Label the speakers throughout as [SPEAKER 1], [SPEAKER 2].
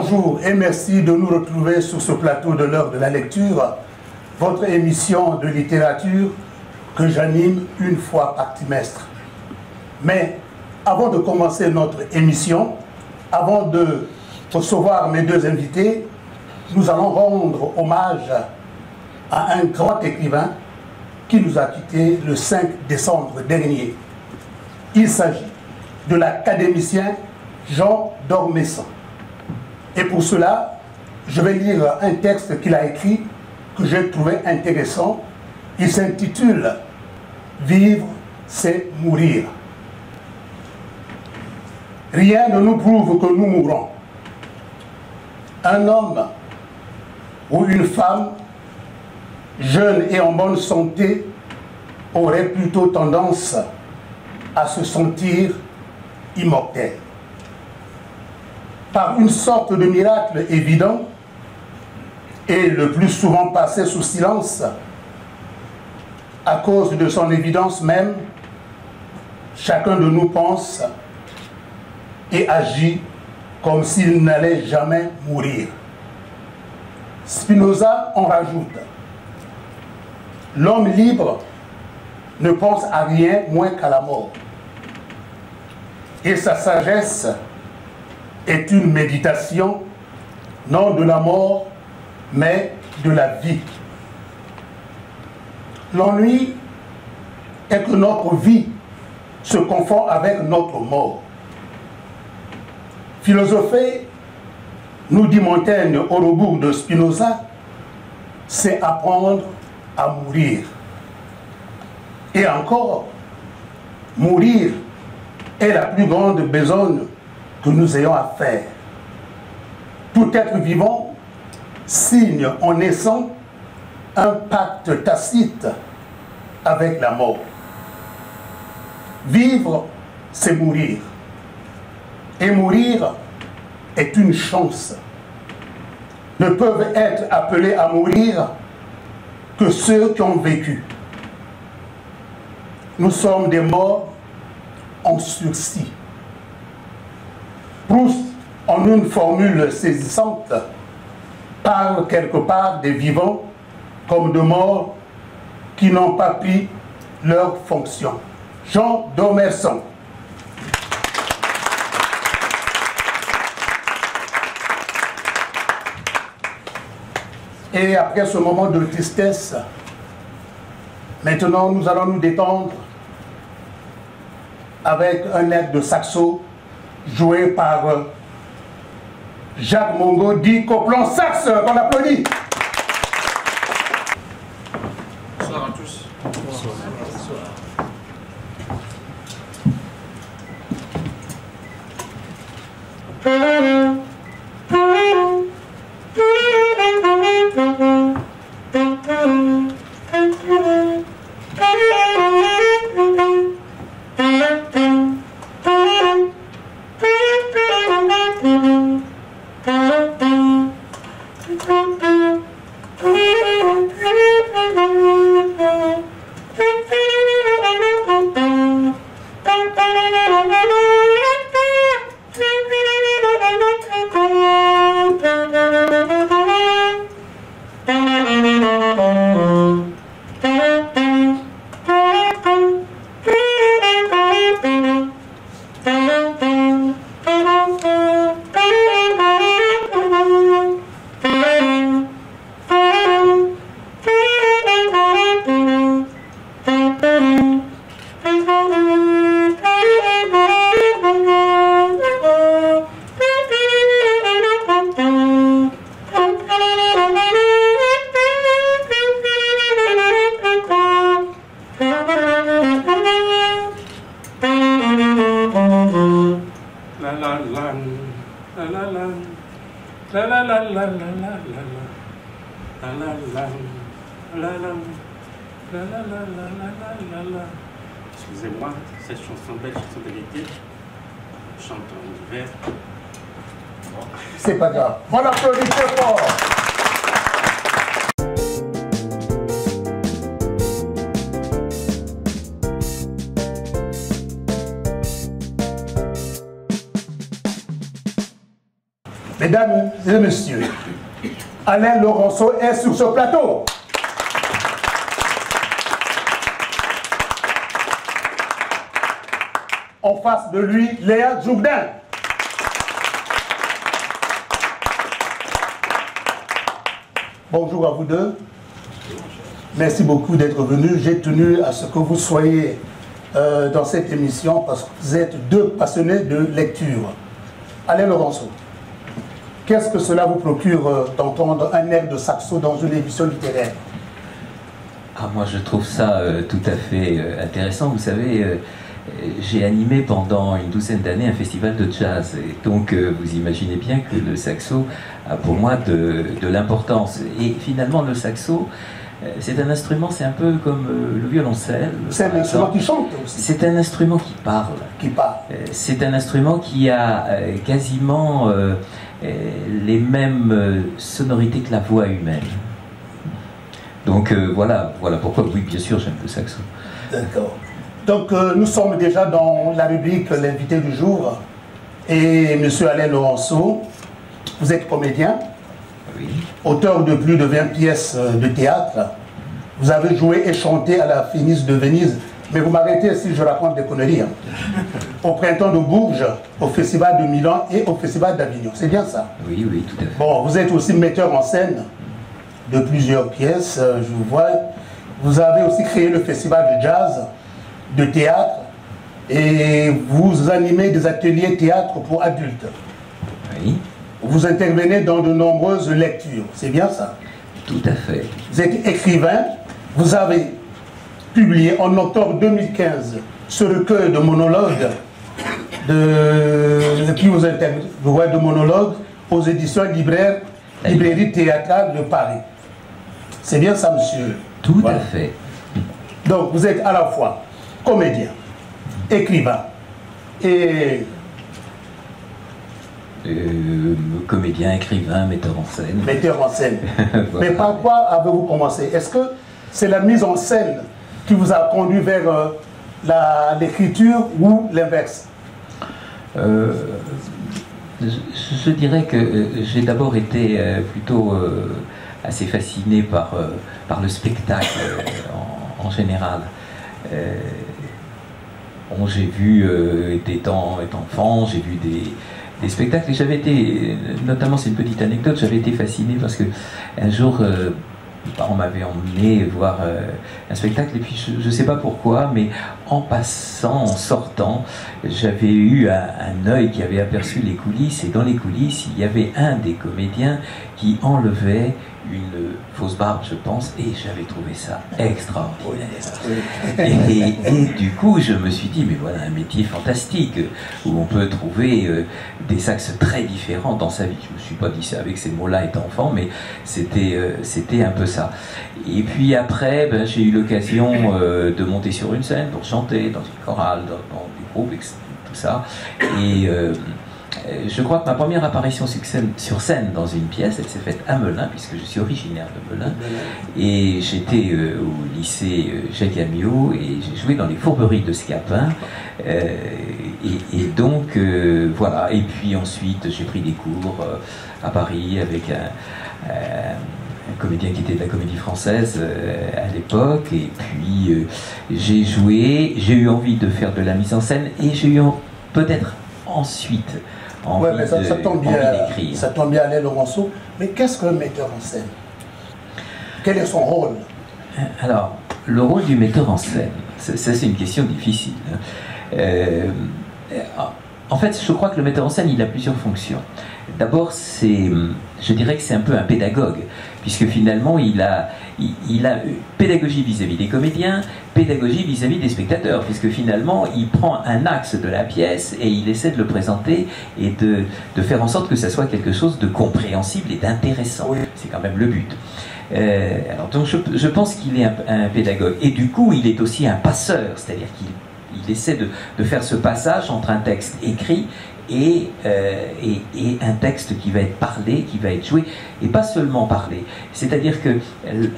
[SPEAKER 1] Bonjour et merci de nous retrouver sur ce plateau de l'heure de la lecture, votre émission de littérature que j'anime une fois par trimestre. Mais avant de commencer notre émission, avant de recevoir mes deux invités, nous allons rendre hommage à un grand écrivain qui nous a quittés le 5 décembre dernier. Il s'agit de l'académicien Jean Dormesson. Et pour cela, je vais lire un texte qu'il a écrit que j'ai trouvé intéressant. Il s'intitule Vivre, c'est mourir. Rien ne nous prouve que nous mourrons. Un homme ou une femme, jeune et en bonne santé, aurait plutôt tendance à se sentir immortel. Par une sorte de miracle évident et le plus souvent passé sous silence, à cause de son évidence même, chacun de nous pense et agit comme s'il n'allait jamais mourir. Spinoza en rajoute. L'homme libre ne pense à rien moins qu'à la mort. Et sa sagesse est une méditation, non de la mort, mais de la vie. L'ennui est que notre vie se confond avec notre mort. Philosopher, nous dit Montaigne au rebours de Spinoza, c'est apprendre à mourir. Et encore, mourir est la plus grande besogne que nous ayons à faire. Tout être vivant signe en naissant un pacte tacite avec la mort. Vivre, c'est mourir. Et mourir est une chance. Ne peuvent être appelés à mourir que ceux qui ont vécu. Nous sommes des morts en sursis. Proust, en une formule saisissante, parle quelque part des vivants comme de morts qui n'ont pas pris leur fonction. Jean Domerson. Et après ce moment de tristesse, maintenant nous allons nous détendre avec un air de saxo joué par Jacques Mongo, dit Coplan Sax, qu'on applaudit. Ce plateau. En face de lui, Léa Jourdain. Bonjour à vous deux. Merci beaucoup d'être venus. J'ai tenu à ce que vous soyez euh, dans cette émission parce que vous êtes deux passionnés de lecture. Alain Laurenceau, qu'est-ce que cela vous procure euh, d'entendre un air de saxo dans une émission littéraire?
[SPEAKER 2] Ah, Moi, je trouve ça euh, tout à fait intéressant. Vous savez, j'ai animé pendant une douzaine d'années un festival de jazz. Et donc, vous imaginez bien que le saxo a pour moi de, de l'importance. Et finalement, le saxo, c'est un instrument, c'est un peu comme le violoncelle.
[SPEAKER 1] C'est un instrument qui chante aussi.
[SPEAKER 2] C'est un instrument qui parle.
[SPEAKER 1] Qui parle.
[SPEAKER 2] C'est un instrument qui a quasiment les mêmes sonorités que la voix humaine. Donc voilà, voilà pourquoi, oui, bien sûr, j'aime le saxo.
[SPEAKER 1] D'accord. Donc nous sommes déjà dans la rubrique L'invité du jour. Et M. Alain Laurenceau, vous êtes comédien,
[SPEAKER 2] oui.
[SPEAKER 1] auteur de plus de 20 pièces de théâtre. Vous avez joué et chanté à la Fénice de Venise. Mais vous m'arrêtez si je raconte des conneries. Hein. Au printemps de Bourges, au Festival de Milan et au Festival d'Avignon. C'est bien ça?
[SPEAKER 2] Oui, oui, tout à fait.
[SPEAKER 1] Bon, vous êtes aussi metteur en scène de plusieurs pièces, je vous vois. Vous avez aussi créé le Festival de jazz, de théâtre, et vous animez des ateliers théâtre pour adultes.
[SPEAKER 2] Oui.
[SPEAKER 1] Vous intervenez dans de nombreuses lectures, c'est bien ça?
[SPEAKER 2] Tout à fait.
[SPEAKER 1] Vous êtes écrivain, vous avez publié en octobre 2015 ce recueil de monologues de, qui vous de monologues aux éditions libraires, librairie théâtrale de Paris. C'est bien ça, monsieur?
[SPEAKER 2] Tout voilà. à fait.
[SPEAKER 1] Donc, vous êtes à la fois comédien, écrivain et
[SPEAKER 2] euh, comédien, écrivain, metteur en scène.
[SPEAKER 1] Metteur en scène. voilà. Mais par quoi avez-vous commencé? Est-ce que c'est la mise en scène qui vous a conduit vers euh, l'écriture ou l'inverse?
[SPEAKER 2] Euh, je, dirais que euh, j'ai d'abord été plutôt assez fasciné par, par le spectacle en, général. J'ai vu, étant, étant enfant, j'ai vu des, spectacles et j'avais été, notamment c'est une petite anecdote, j'avais été fasciné parce que un jour, mes parents m'avaient emmené voir euh, un spectacle et puis je ne sais pas pourquoi, mais en passant, en sortant, j'avais eu un, un œil qui avait aperçu les coulisses et dans les coulisses, il y avait un des comédiens qui enlevait une fausse barbe, je pense, et j'avais trouvé ça extraordinaire. Et, et, du coup, je me suis dit, mais voilà un métier fantastique où on peut trouver euh, des axes très différents dans sa vie. Je me suis pas dit ça avec ces mots-là étant enfant, mais c'était euh, c'était un peu ça. Et puis après, ben, j'ai eu l'occasion euh, de monter sur une scène pour chanter dans une chorale, dans, dans des groupes, tout ça. Et je crois que ma première apparition sur scène, dans une pièce, elle s'est faite à Melun, puisque je suis originaire de Melun. Et j'étais euh, au lycée euh, Jacques Amiot et j'ai joué dans les fourberies de Scapin. Euh, et, et, donc, euh, voilà. Et puis ensuite, j'ai pris des cours à Paris avec un, un, comédien qui était de la comédie française à l'époque. Et puis, j'ai joué, j'ai eu envie de faire de la mise en scène et j'ai eu peut-être ensuite
[SPEAKER 1] Ouais, mais ça, ça, tombe bien, ça tombe bien Alain Laurenceau. Mais qu'est-ce qu'un metteur en scène? Quel est son rôle?
[SPEAKER 2] Alors, le rôle du metteur en scène, ça c'est une question difficile. Euh, en fait, je crois que le metteur en scène, il a plusieurs fonctions. D'abord, c'est, je dirais que c'est un peu un pédagogue, puisque finalement, il a, il, il a pédagogie vis-à-vis -vis des comédiens, pédagogie vis-à-vis -vis des spectateurs, puisque finalement, il prend un axe de la pièce et il essaie de le présenter et de, de faire en sorte que ça soit quelque chose de compréhensible et d'intéressant. C'est quand même le but. Euh, alors, donc, je, je pense qu'il est un, un pédagogue. Et du coup, il est aussi un passeur, c'est-à-dire qu'il il essaie de, de, faire ce passage entre un texte écrit et, et, un texte qui va être parlé, qui va être joué, et pas seulement parlé. C'est-à-dire que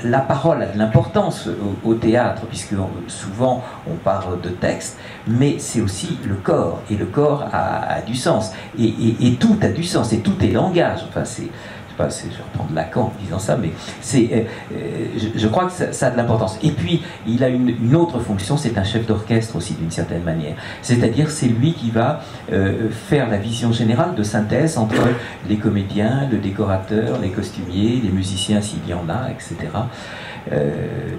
[SPEAKER 2] la parole a de l'importance au, théâtre, puisque souvent on parle de texte, mais c'est aussi le corps, et le corps a, du sens, et, et, tout a du sens, et tout est langage. Enfin, c'est je vais reprendre Lacan en disant ça, mais euh, euh, je, crois que ça, a de l'importance. Et puis, il a une, autre fonction, c'est un chef d'orchestre aussi d'une certaine manière. C'est-à-dire, c'est lui qui va euh, faire la vision générale de synthèse entre les comédiens, le décorateur, les costumiers, les musiciens s'il y en a, etc.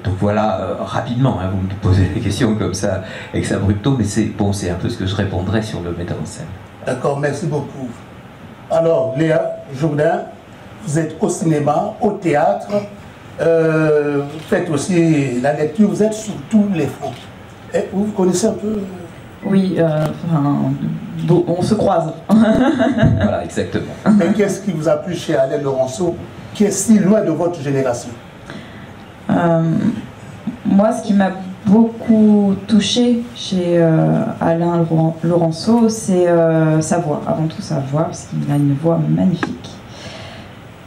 [SPEAKER 2] donc voilà, rapidement, hein, vous me posez des questions comme ça, ex abrupto, mais c'est bon, c'est un peu ce que je répondrais sur le metteur en scène.
[SPEAKER 1] D'accord, merci beaucoup. Alors, Léa Jourdain, vous êtes au cinéma, au théâtre, euh, vous faites aussi la lecture, vous êtes sur tous les fronts. Et vous, vous connaissez un peu
[SPEAKER 3] Oui, euh, on se croise.
[SPEAKER 2] voilà, exactement.
[SPEAKER 1] Mais qu'est-ce qui vous a plu chez Alain Laurenceau, qui est si loin de votre génération?
[SPEAKER 3] Euh, Moi, ce qui m'a beaucoup touché chez Alain Laurenceau, c'est sa voix, avant tout sa voix, parce qu'il a une voix magnifique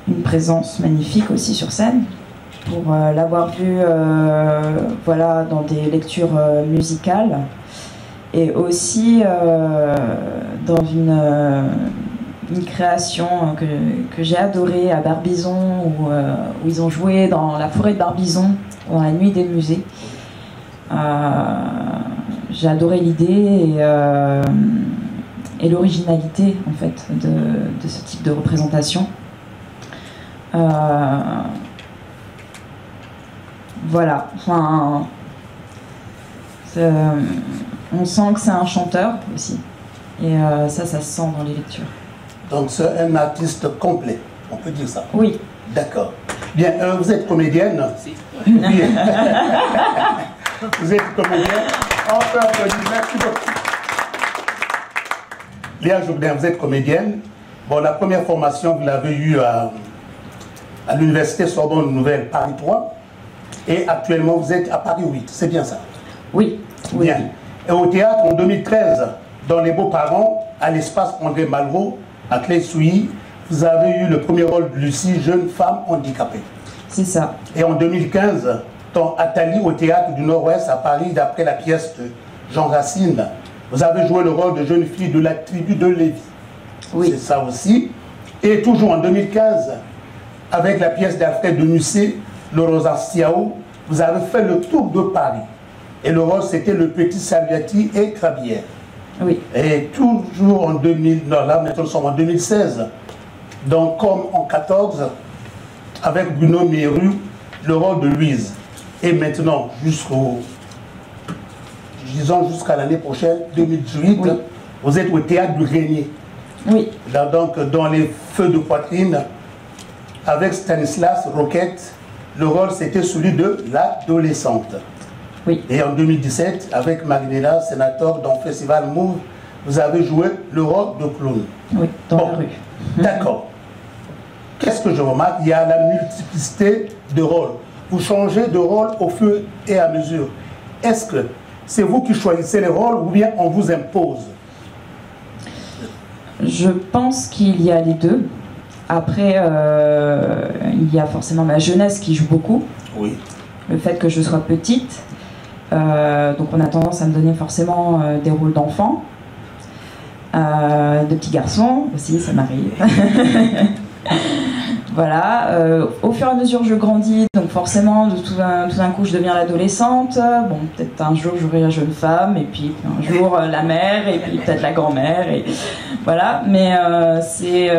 [SPEAKER 3] une présence magnifique aussi sur scène. Pour euh, l'avoir vu euh, voilà, dans des lectures euh, musicales et aussi dans une, création que, j'ai adorée à Barbizon où, ils ont joué dans la forêt de Barbizon dans la nuit des musées. j'ai adoré l'idée et, l'originalité en fait de, ce type de représentation. Euh, voilà. Enfin, on sent que c'est un chanteur aussi. Et euh, ça, ça se sent dans les lectures.
[SPEAKER 1] Donc c'est un artiste complet, on peut dire ça
[SPEAKER 3] Oui.
[SPEAKER 1] D'accord. Bien, euh, vous êtes comédienne?
[SPEAKER 4] Si.
[SPEAKER 1] vous êtes comédienne. Enfin, merci beaucoup. Léa Jourdain, vous êtes comédienne. Bon, la première formation, vous l'avez eue à à l'université Sorbonne Nouvelle Paris 3 et actuellement vous êtes à Paris 8, c'est bien ça?
[SPEAKER 3] Oui.
[SPEAKER 1] Bien. Et au théâtre en 2013, dans Les Beaux-Parents, à l'espace André Malraux, à Clé-Souilly, vous avez eu le premier rôle de Lucie, jeune femme handicapée.
[SPEAKER 3] C'est ça.
[SPEAKER 1] Et en 2015, dans Atali au théâtre du Nord-Ouest à Paris, d'après la pièce de Jean Racine, vous avez joué le rôle de jeune fille de la tribu de Lévi.
[SPEAKER 3] Oui.
[SPEAKER 1] C'est ça aussi. Et toujours en 2015, avec la pièce d'Alfred de Musset, le Rosanciao, vous avez fait le tour de Paris. Et le rôle, c'était le petit Salviati et Crabière.
[SPEAKER 3] Oui.
[SPEAKER 1] Et toujours en 2000, non, là maintenant nous sommes en 2016, donc comme en 14, avec Bruno Méru, le rôle de Louise. Et maintenant, jusqu'au, disons jusqu'à l'année prochaine, 2018, vous êtes au théâtre du Régnier.
[SPEAKER 3] Oui.
[SPEAKER 1] Là, donc, dans les feux de poitrine, avec Stanislas Roquette, le rôle c'était celui de l'adolescente.
[SPEAKER 3] Oui.
[SPEAKER 1] Et en 2017, avec Magnella, sénateur dans le Festival Move, vous avez joué le rôle de clown.
[SPEAKER 3] Oui, dans la rue.
[SPEAKER 1] D'accord. Qu'est-ce que je remarque? Il y a la multiplicité de rôles. Vous changez de rôle au fur et à mesure. Est-ce que c'est vous qui choisissez les rôles ou bien on vous impose?
[SPEAKER 3] Je pense qu'il y a les deux. Après, euh, il y a forcément ma jeunesse qui joue beaucoup.
[SPEAKER 1] Oui.
[SPEAKER 3] Le fait que je sois petite. Euh, donc on a tendance à me donner forcément euh, des rôles d'enfant. de petits garçons aussi, ça m'arrive. voilà. au fur et à mesure, je grandis, donc forcément, tout d'un coup, je deviens l'adolescente. Bon, peut-être un jour, j'aurai la jeune femme, et puis un jour, la mère, et puis peut-être la grand-mère, et voilà. Mais c'est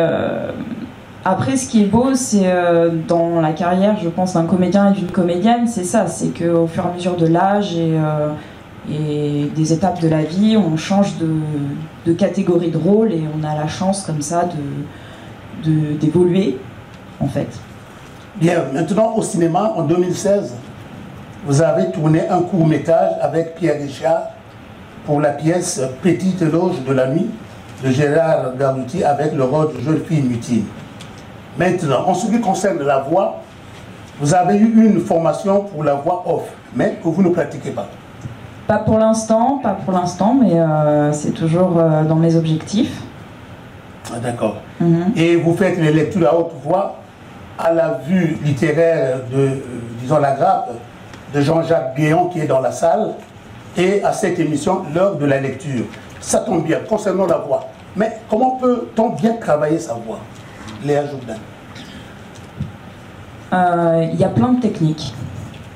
[SPEAKER 3] après, ce qui est beau, c'est euh, dans la carrière, je pense, d'un comédien et d'une comédienne, c'est ça, c'est qu'au fur et à mesure de l'âge et, euh, et, des étapes de la vie, on change de, catégorie de rôle et on a la chance comme ça de d'évoluer, en fait.
[SPEAKER 1] Bien, maintenant au cinéma, en 2016, vous avez tourné un court métrage avec Pierre Richard pour la pièce Petite éloge de la nuit de Gérard Garouti avec le rôle de jeune fille mutine. Maintenant, en ce qui concerne la voix, vous avez eu une formation pour la voix off, mais que vous ne pratiquez pas.
[SPEAKER 3] Pas pour l'instant, pas pour l'instant, mais euh, c'est toujours euh, dans mes objectifs.
[SPEAKER 1] Ah, D'accord.
[SPEAKER 3] Mhm.
[SPEAKER 1] Et vous faites les lectures à haute voix à la vue littéraire de, euh, disons, la grappe de Jean-Jacques Guéant qui est dans la salle et à cette émission, l'heure de la lecture. Ça tombe bien, concernant la voix. Mais comment peut-on bien travailler sa voix? Léa Jourdain.
[SPEAKER 3] Euh, Il y a plein de techniques.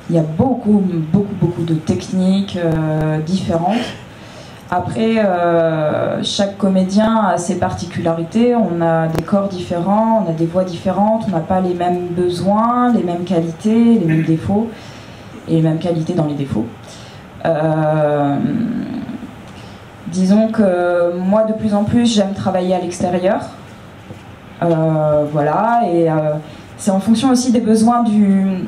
[SPEAKER 3] Il y a beaucoup, beaucoup, beaucoup de techniques euh, différentes. Après, euh, chaque comédien a ses particularités. On a des corps différents, on a des voix différentes, on n'a pas les mêmes besoins, les mêmes qualités, les mêmes défauts, et les mêmes qualités dans les défauts. Disons que moi, de plus en plus, j'aime travailler à l'extérieur. Euh, voilà, et euh, c'est en fonction aussi des besoins du,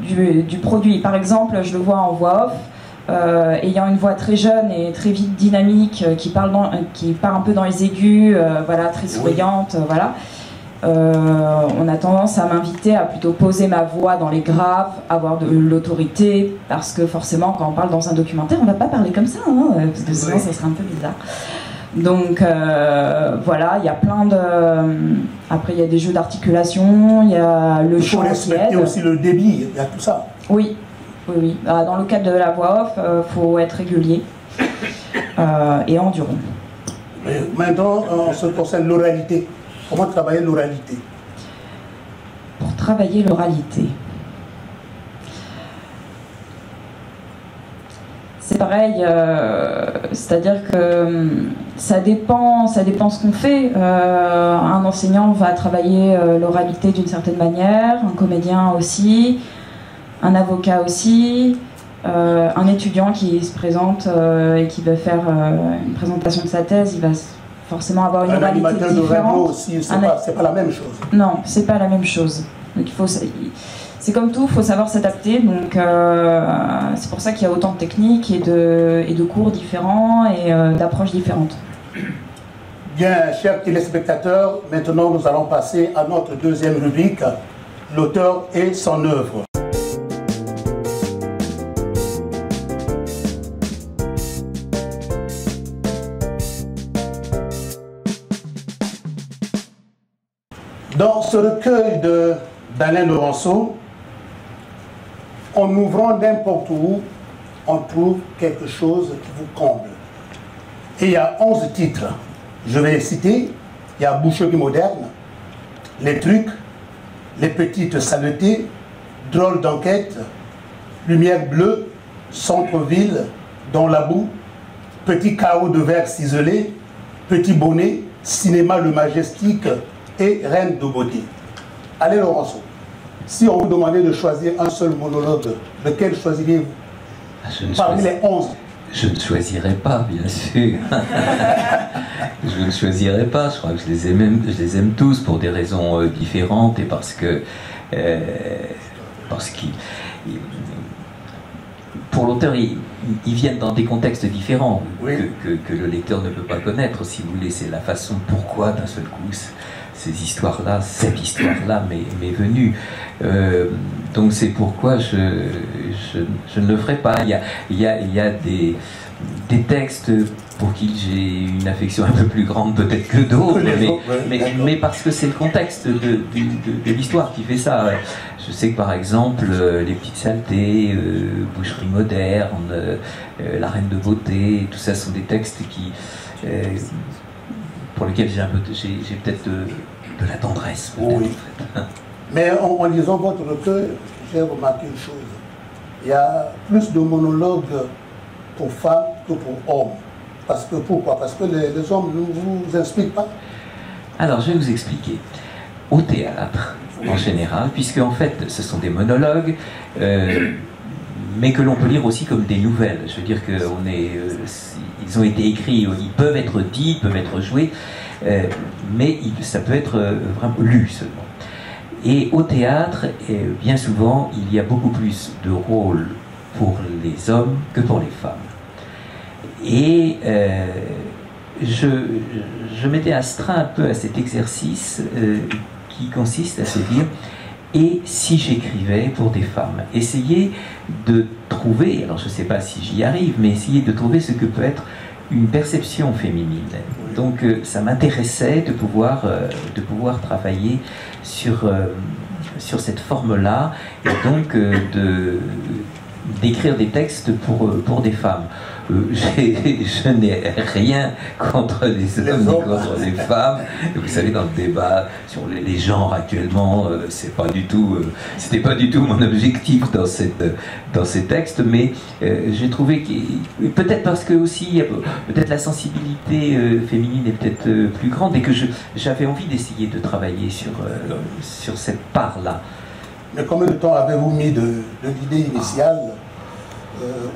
[SPEAKER 3] du, du produit. Par exemple, je le vois en voix off, euh, ayant une voix très jeune et très vite dynamique, euh, qui, parle dans- euh, qui part un peu dans les aigus, voilà, très souriante, voilà. On a tendance à m'inviter à plutôt poser ma voix dans les graves, avoir de l'autorité, parce que forcément, quand on parle dans un documentaire, on va pas parler comme ça, hein, parce que sinon ça serait un peu bizarre. Donc euh, voilà, il y a plein de. Après, il y a des jeux d'articulation, il y a le
[SPEAKER 1] Il faut
[SPEAKER 3] chant
[SPEAKER 1] respecter aussi le débit, il y a tout ça.
[SPEAKER 3] Oui, oui, oui. Ah, Dans le cadre de la voix off, il faut être régulier euh, et endurant.
[SPEAKER 1] Mais maintenant, en ce qui concerne l'oralité, comment travailler l'oralité?
[SPEAKER 3] Pour travailler l'oralité. C'est pareil, euh, c'est-à-dire que hum, ça dépend, ça dépend ce qu'on fait. Euh, un enseignant va travailler euh, l'oralité d'une certaine manière, un comédien aussi, un avocat aussi, euh, un étudiant qui se présente et qui veut faire une présentation de sa thèse, il va forcément avoir une
[SPEAKER 1] Un
[SPEAKER 3] oralité
[SPEAKER 1] animateur de
[SPEAKER 3] différente.
[SPEAKER 1] aussi, c'est
[SPEAKER 3] Un
[SPEAKER 1] pas, pas la même chose.
[SPEAKER 3] Non, c'est pas la même chose. Donc il faut, c'est comme tout, il faut savoir s'adapter. Donc euh, c'est pour ça qu'il y a autant de techniques et de, et de cours différents et euh, d'approches différentes.
[SPEAKER 1] Bien, chers téléspectateurs, maintenant nous allons passer à notre deuxième rubrique, l'auteur et son œuvre. Dans ce recueil d'Alain Laurenceau, en ouvrant n'importe où, on trouve quelque chose qui vous comble. Et il y a 11 titres. Je vais les citer. Il y a Boucherie moderne, Les trucs, Les petites saletés, Drôle d'enquête, Lumière bleue, Centre-ville, Dans la boue, Petit chaos de verre ciselé, Petit bonnet, Cinéma le majestique et Reine de beauté. Allez Laurenceau, si on vous demandait de choisir un seul monologue, lequel choisiriez-vous
[SPEAKER 2] Ah, Je ne,
[SPEAKER 1] Parmi
[SPEAKER 2] choisis-
[SPEAKER 1] les 11.
[SPEAKER 2] je ne choisirai pas, bien sûr. je ne choisirai pas. Je crois que je les aime, je les aime tous pour des raisons euh, différentes et parce que. euh, parce qu'ils. ils- pour l'auteur, ils, ils viennent dans des contextes différents
[SPEAKER 1] Oui.
[SPEAKER 2] que, que- que le lecteur ne peut pas connaître, si vous voulez. C'est la façon pourquoi, d'un seul coup, ces histoires-là, cette histoire-là m'est venue. Euh, donc c'est pourquoi je, je, je ne le ferai pas. Il y a, il y a, il y a des, des textes pour qui j'ai une affection un peu plus grande peut-être que d'autres, mais, parce que c'est le contexte de, de- de- de l'histoire qui fait ça. Je sais que par exemple, euh, Les Petites Saletés, euh, Boucherie Moderne, La Reine de Beauté, tout ça sont des textes qui, pour j'ai j'ai peut-être de, la tendresse.
[SPEAKER 1] Oui. Mais en, en lisant votre recueil, j'ai remarqué une chose. Il y a plus de monologues pour femmes que pour hommes. Parce que pourquoi? Parce que les, les hommes ne vous inspirent pas?
[SPEAKER 2] Alors, je vais vous expliquer. Au théâtre, en général, puisque en fait, ce sont des monologues, euh, mais que l'on peut lire aussi comme des nouvelles. Je veux dire est, euh, ils ont été écrits, ils peuvent être dits, ils peuvent être joués, mais il- ça peut être euh, vraiment lu seulement. Et au théâtre, euh, bien souvent, il y a beaucoup plus de rôles pour les hommes que pour les femmes. Et euh, je, m'étais astreint un peu à cet exercice euh, qui consiste à se dire et si j'écrivais pour des femmes? Essayer de trouver, alors je ne sais pas si j'y arrive, mais essayer de trouver ce que peut être une perception féminine. Donc euh, ça m'intéressait de pouvoir, euh, de pouvoir travailler sur, euh, sur cette forme-là et donc de d'écrire des textes pour, pour des femmes. Euh, je n'ai rien contre les hommes ni contre les femmes. Vous savez, dans le débat sur les, genres actuellement, euh, c'est pas du tout, euh, c'était pas du tout mon objectif dans cette, dans ces textes, mais j'ai trouvé que peut-être parce que aussi peut-être la sensibilité féminine est peut-être plus grande et que j'avais envie d'essayer de travailler sur sur cette part-là.
[SPEAKER 1] Mais combien de temps avez-vous mis de, de l'idée initiale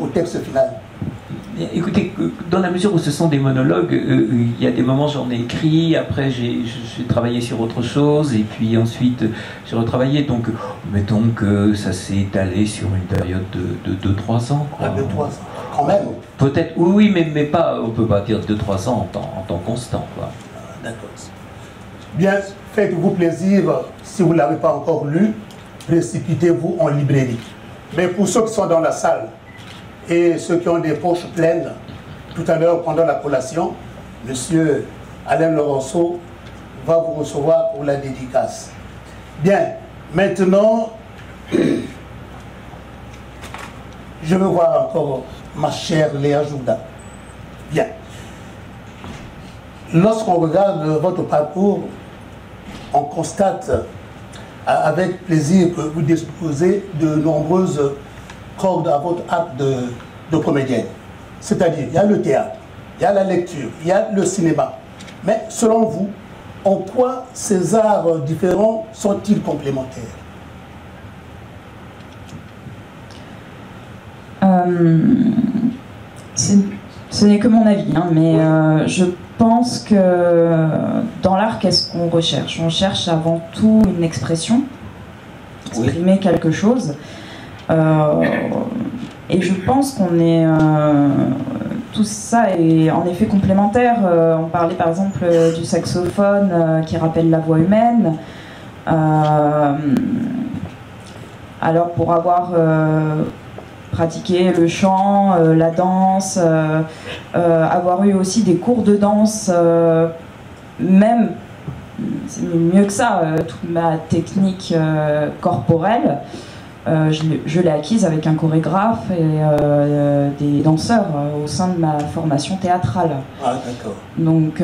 [SPEAKER 1] au texte final?
[SPEAKER 2] Écoutez, dans la mesure où ce sont des monologues, euh, il y a des moments j'en ai écrit, après j'ai travaillé sur autre chose, et puis ensuite j'ai retravaillé. Donc mettons que ça s'est étalé sur une période de 2-3 ans.
[SPEAKER 1] Quoi. 2-3 ans, quand même
[SPEAKER 2] Peut-être, oui, mais, mais pas, on peut pas dire 2-3 ans en temps, en temps constant.
[SPEAKER 1] Ah, d'accord. Bien, faites-vous plaisir, si vous ne l'avez pas encore lu, précipitez-vous en librairie. Mais pour ceux qui sont dans la salle, et ceux qui ont des poches pleines, tout à l'heure, pendant la collation, Monsieur Alain Laurenceau va vous recevoir pour la dédicace. Bien, maintenant, je veux voir encore ma chère Léa Jouda. Bien. Lorsqu'on regarde votre parcours, on constate avec plaisir que vous disposez de nombreuses corde à votre acte de, de comédienne. C'est-à-dire, il y a le théâtre, il y a la lecture, il y a le cinéma. Mais selon vous, en quoi ces arts différents sont-ils complémentaires?
[SPEAKER 3] Euh, Ce n'est que mon avis, hein, mais euh, je pense que dans l'art, qu'est-ce qu'on recherche? On cherche avant tout une expression, exprimer quelque chose. Euh, et je pense qu'on est euh, tout ça est en effet complémentaire. Euh, on parlait par exemple du saxophone qui rappelle la voix humaine. alors pour avoir pratiqué le chant, la danse, avoir eu aussi des cours de danse, même c'est mieux que ça, toute ma technique corporelle. Euh, je, l'ai acquise avec un chorégraphe et euh, des danseurs euh, au sein de ma formation théâtrale.
[SPEAKER 1] Ah, d'accord.
[SPEAKER 3] Donc,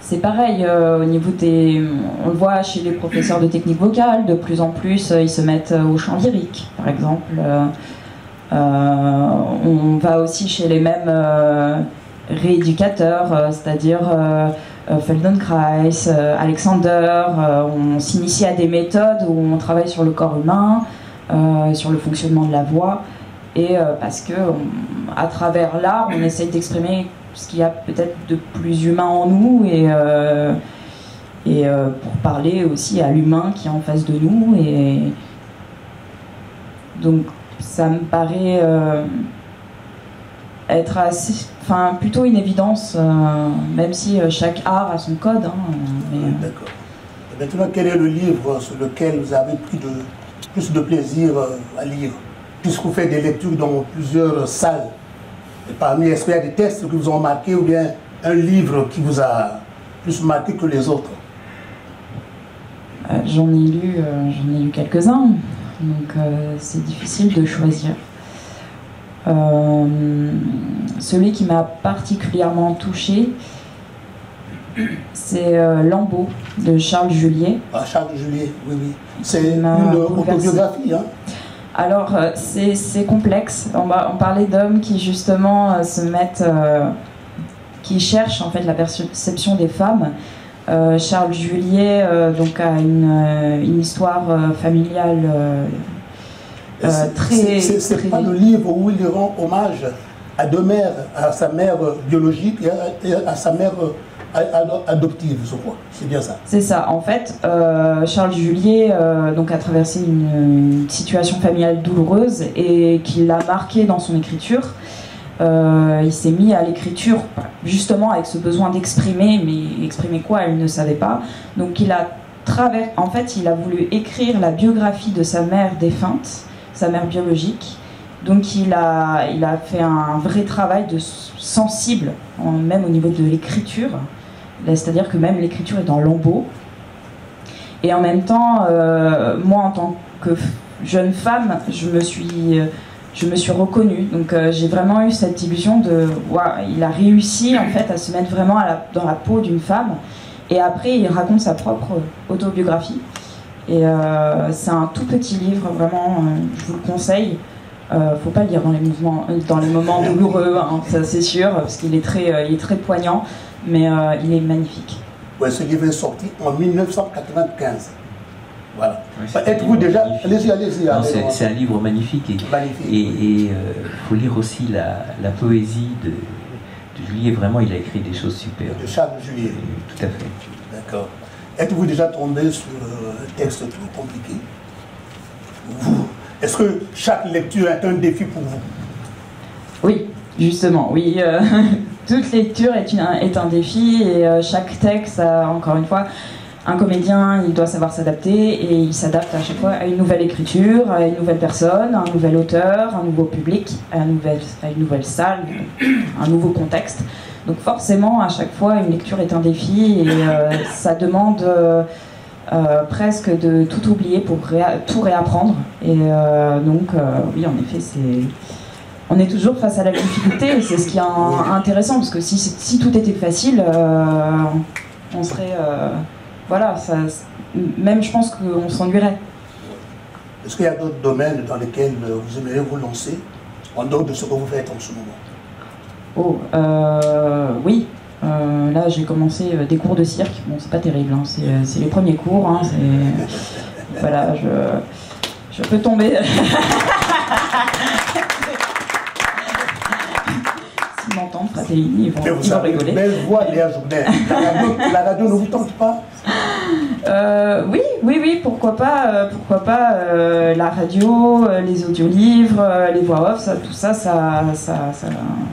[SPEAKER 3] c'est pareil au niveau des. On le voit chez les professeurs de technique vocale, de plus en plus, ils se mettent au chant lyrique, par exemple. on va aussi chez les mêmes rééducateurs, c'est-à-dire euh, Feldenkrais, euh, Alexander, euh, on s'initie à des méthodes où on travaille sur le corps humain, sur le fonctionnement de la voix, et parce que à travers l'art, on essaye d'exprimer ce qu'il y a peut-être de plus humain en nous et, pour parler aussi à l'humain qui est en face de nous. Donc ça me paraît être assez enfin plutôt une évidence, euh, même si euh, chaque art a son code. Hein,
[SPEAKER 1] euh, D'accord. Maintenant, quel est le livre sur lequel vous avez pris de, plus de plaisir à lire? Puisque vous faites des lectures dans plusieurs salles, et parmi est-ce qu'il y a des textes qui vous ont marqué ou bien un livre qui vous a plus marqué que les autres?
[SPEAKER 3] J'en ai lu, j'en ai lu quelques-uns, donc c'est difficile de choisir. Euh, celui qui m'a particulièrement touché, c'est euh, Lambeau de Charles Juliet.
[SPEAKER 1] Ah, Charles Juliet, oui, oui. C'est une autobiographie. Hein.
[SPEAKER 3] Alors, euh, c'est complexe. On, on parlait d'hommes qui, justement, se mettent. qui cherchent, en fait, la perception des femmes. Charles Juliet donc, a une, une histoire familiale
[SPEAKER 1] euh, c'est pas le livre où il rend hommage à deux mères, à sa mère biologique et à, sa mère adoptive, je crois. C'est bien ça.
[SPEAKER 3] C'est ça. En fait, euh, Charles Juliet euh, donc a traversé une, situation familiale douloureuse et qui l'a marqué dans son écriture. il s'est mis à l'écriture justement avec ce besoin d'exprimer, mais exprimer quoi, elle ne savait pas. Donc il a travers, en fait, il a voulu écrire la biographie de sa mère défunte sa mère biologique. Donc il a, il a fait un vrai travail de sensible, même au niveau de l'écriture. C'est-à-dire que même l'écriture est dans lambeaux. Et en même temps, euh, moi en tant que jeune femme, je me suis, je me suis reconnue. Donc euh, j'ai vraiment eu cette illusion de, il a réussi en fait à se mettre vraiment dans la peau d'une femme. Et après, il raconte sa propre autobiographie. Et euh, c'est un tout petit livre, vraiment, je vous le conseille. Euh, faut pas le lire dans les, mouvements, dans les moments douloureux, hein, ça c'est sûr, parce qu'il est, très, il est très poignant, mais il est magnifique.
[SPEAKER 1] Ouais, ce livre est sorti en 1995. Voilà. Êtes-vous déjà. Allez-y, allez-y.
[SPEAKER 2] c'est un livre magnifique. Et il euh, faut lire aussi la, la poésie de, de. Vraiment, il a écrit des choses super.
[SPEAKER 1] De Charles Juillet.
[SPEAKER 2] Tout à fait.
[SPEAKER 1] D'accord. Êtes-vous déjà tombé sur texte trop compliqué Est-ce que chaque lecture est un défi pour vous?
[SPEAKER 3] Oui, justement, oui. Euh, toute lecture est, une, est un défi et euh, chaque texte, encore une fois, un comédien, il doit savoir s'adapter et il s'adapte à chaque fois à une nouvelle écriture, à une nouvelle personne, à un nouvel auteur, un nouveau public, à une nouvelle, à une nouvelle salle, un nouveau contexte. Donc forcément, à chaque fois, une lecture est un défi et euh, ça demande euh, presque de tout oublier pour tout réapprendre. Et donc, oui, en effet, c'est on est toujours face à la difficulté et c'est ce qui est intéressant parce que si, tout était facile, euh, on serait. Euh, voilà, ça, même je pense qu'on s'ennuierait.
[SPEAKER 1] Est-ce qu'il y a d'autres domaines dans lesquels vous aimeriez vous lancer en dehors de ce que vous faites en ce moment?
[SPEAKER 3] Oh, euh, là, j'ai commencé des cours de cirque. Bon, c'est pas terrible, hein, c'est les premiers cours. Hein, voilà, je, je peux tomber. m'entendent, Fratelli, ils vont, ils vont rigoler.
[SPEAKER 1] Belle voix, Léa Jourdain. La radio, la radio ne vous tente pas
[SPEAKER 3] euh, oui, oui, oui, pourquoi pas, euh, pourquoi pas euh, la radio, euh, les audiolivres, euh, les voix off, ça, tout ça, ça, ça, ça,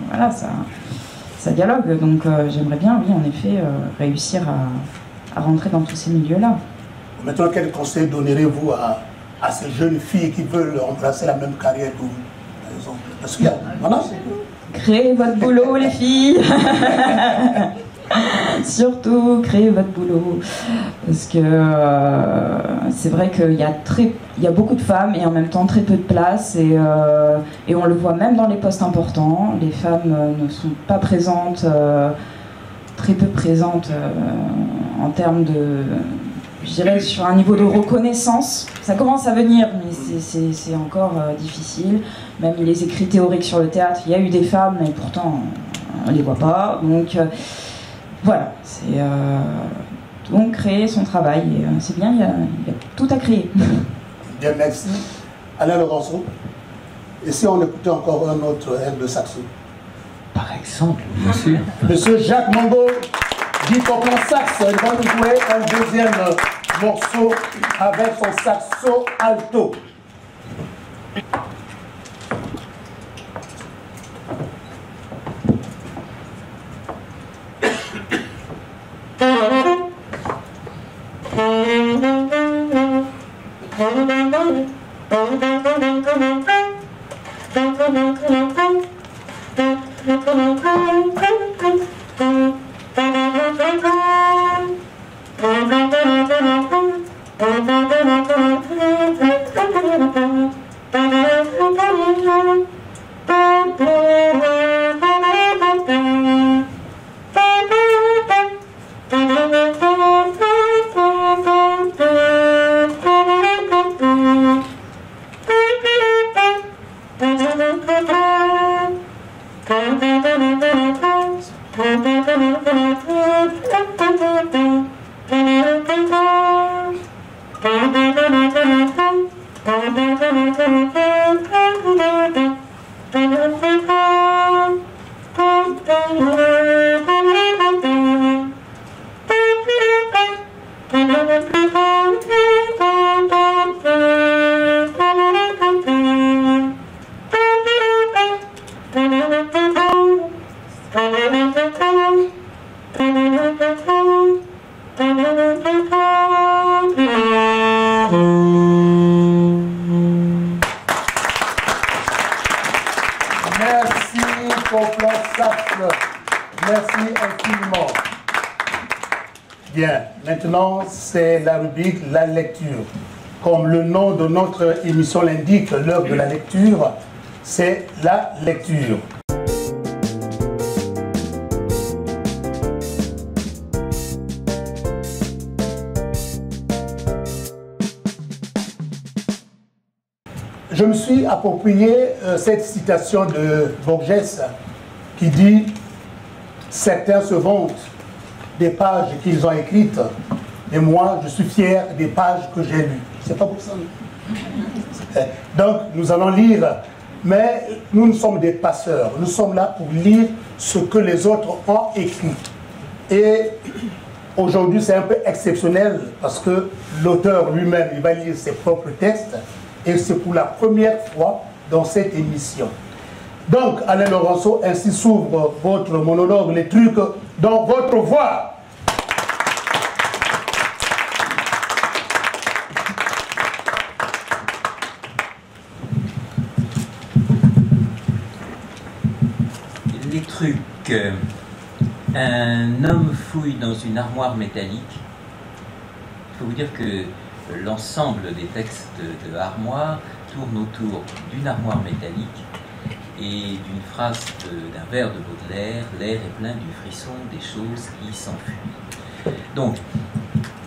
[SPEAKER 3] voilà, ça, ça dialogue. Donc j'aimerais bien, oui, en effet, réussir à, à, rentrer dans tous ces milieux-là.
[SPEAKER 1] Maintenant, quel conseil donnerez-vous à, à, ces jeunes filles qui veulent embrasser la même carrière que vous, par exemple? Parce qu'il y a, voilà,
[SPEAKER 3] Créez votre boulot, les filles Surtout, créez votre boulot. Parce que euh, c'est vrai qu'il y, a très, y a beaucoup de femmes et en même temps très peu de place. Et, euh, et on le voit même dans les postes importants. Les femmes euh, ne sont pas présentes, très peu présentes en termes de, je dirais, sur un niveau de reconnaissance. Ça commence à venir, mais c'est encore difficile. Même les écrits théoriques sur le théâtre, il y a eu des femmes, mais pourtant, on ne les voit pas. Donc, voilà. C'est euh, donc créer son travail. C'est bien, il y, a, tout à créer.
[SPEAKER 1] Bien, merci. Alain Laurenceau. Et si on écoutait encore un autre air de saxo?
[SPEAKER 2] Par exemple, bien sûr.
[SPEAKER 1] Monsieur Jacques Mongo dit plan sax, il va nous jouer un deuxième morceau avec son saxo alto. Thank you. Rubrique La lecture. Comme le nom de notre émission l'indique, l'heure de la lecture, c'est la lecture. Je me suis approprié euh, cette citation de Borges qui dit Certains se vantent des pages qu'ils ont écrites, et moi je suis fier des pages que j'ai lues. C'est pas pour ça. Euh, Donc nous allons lire, mais nous, nous sommes des passeurs. Nous sommes là pour lire ce que les autres ont écrit. Et aujourd'hui c'est un peu exceptionnel parce que l'auteur lui-même, il va lire ses propres textes et c'est pour la première fois dans cette émission. Donc, Alain Laurenceau, ainsi s'ouvre votre monologue, les trucs dans votre voix.
[SPEAKER 2] Euh, Un homme fouille dans une armoire métallique. Il faut vous dire que l'ensemble des textes de Armoire tourne autour d'une armoire métallique et d'une phrase d'un vers de Baudelaire L'air est plein du frisson des choses qui s'enfuient. Donc,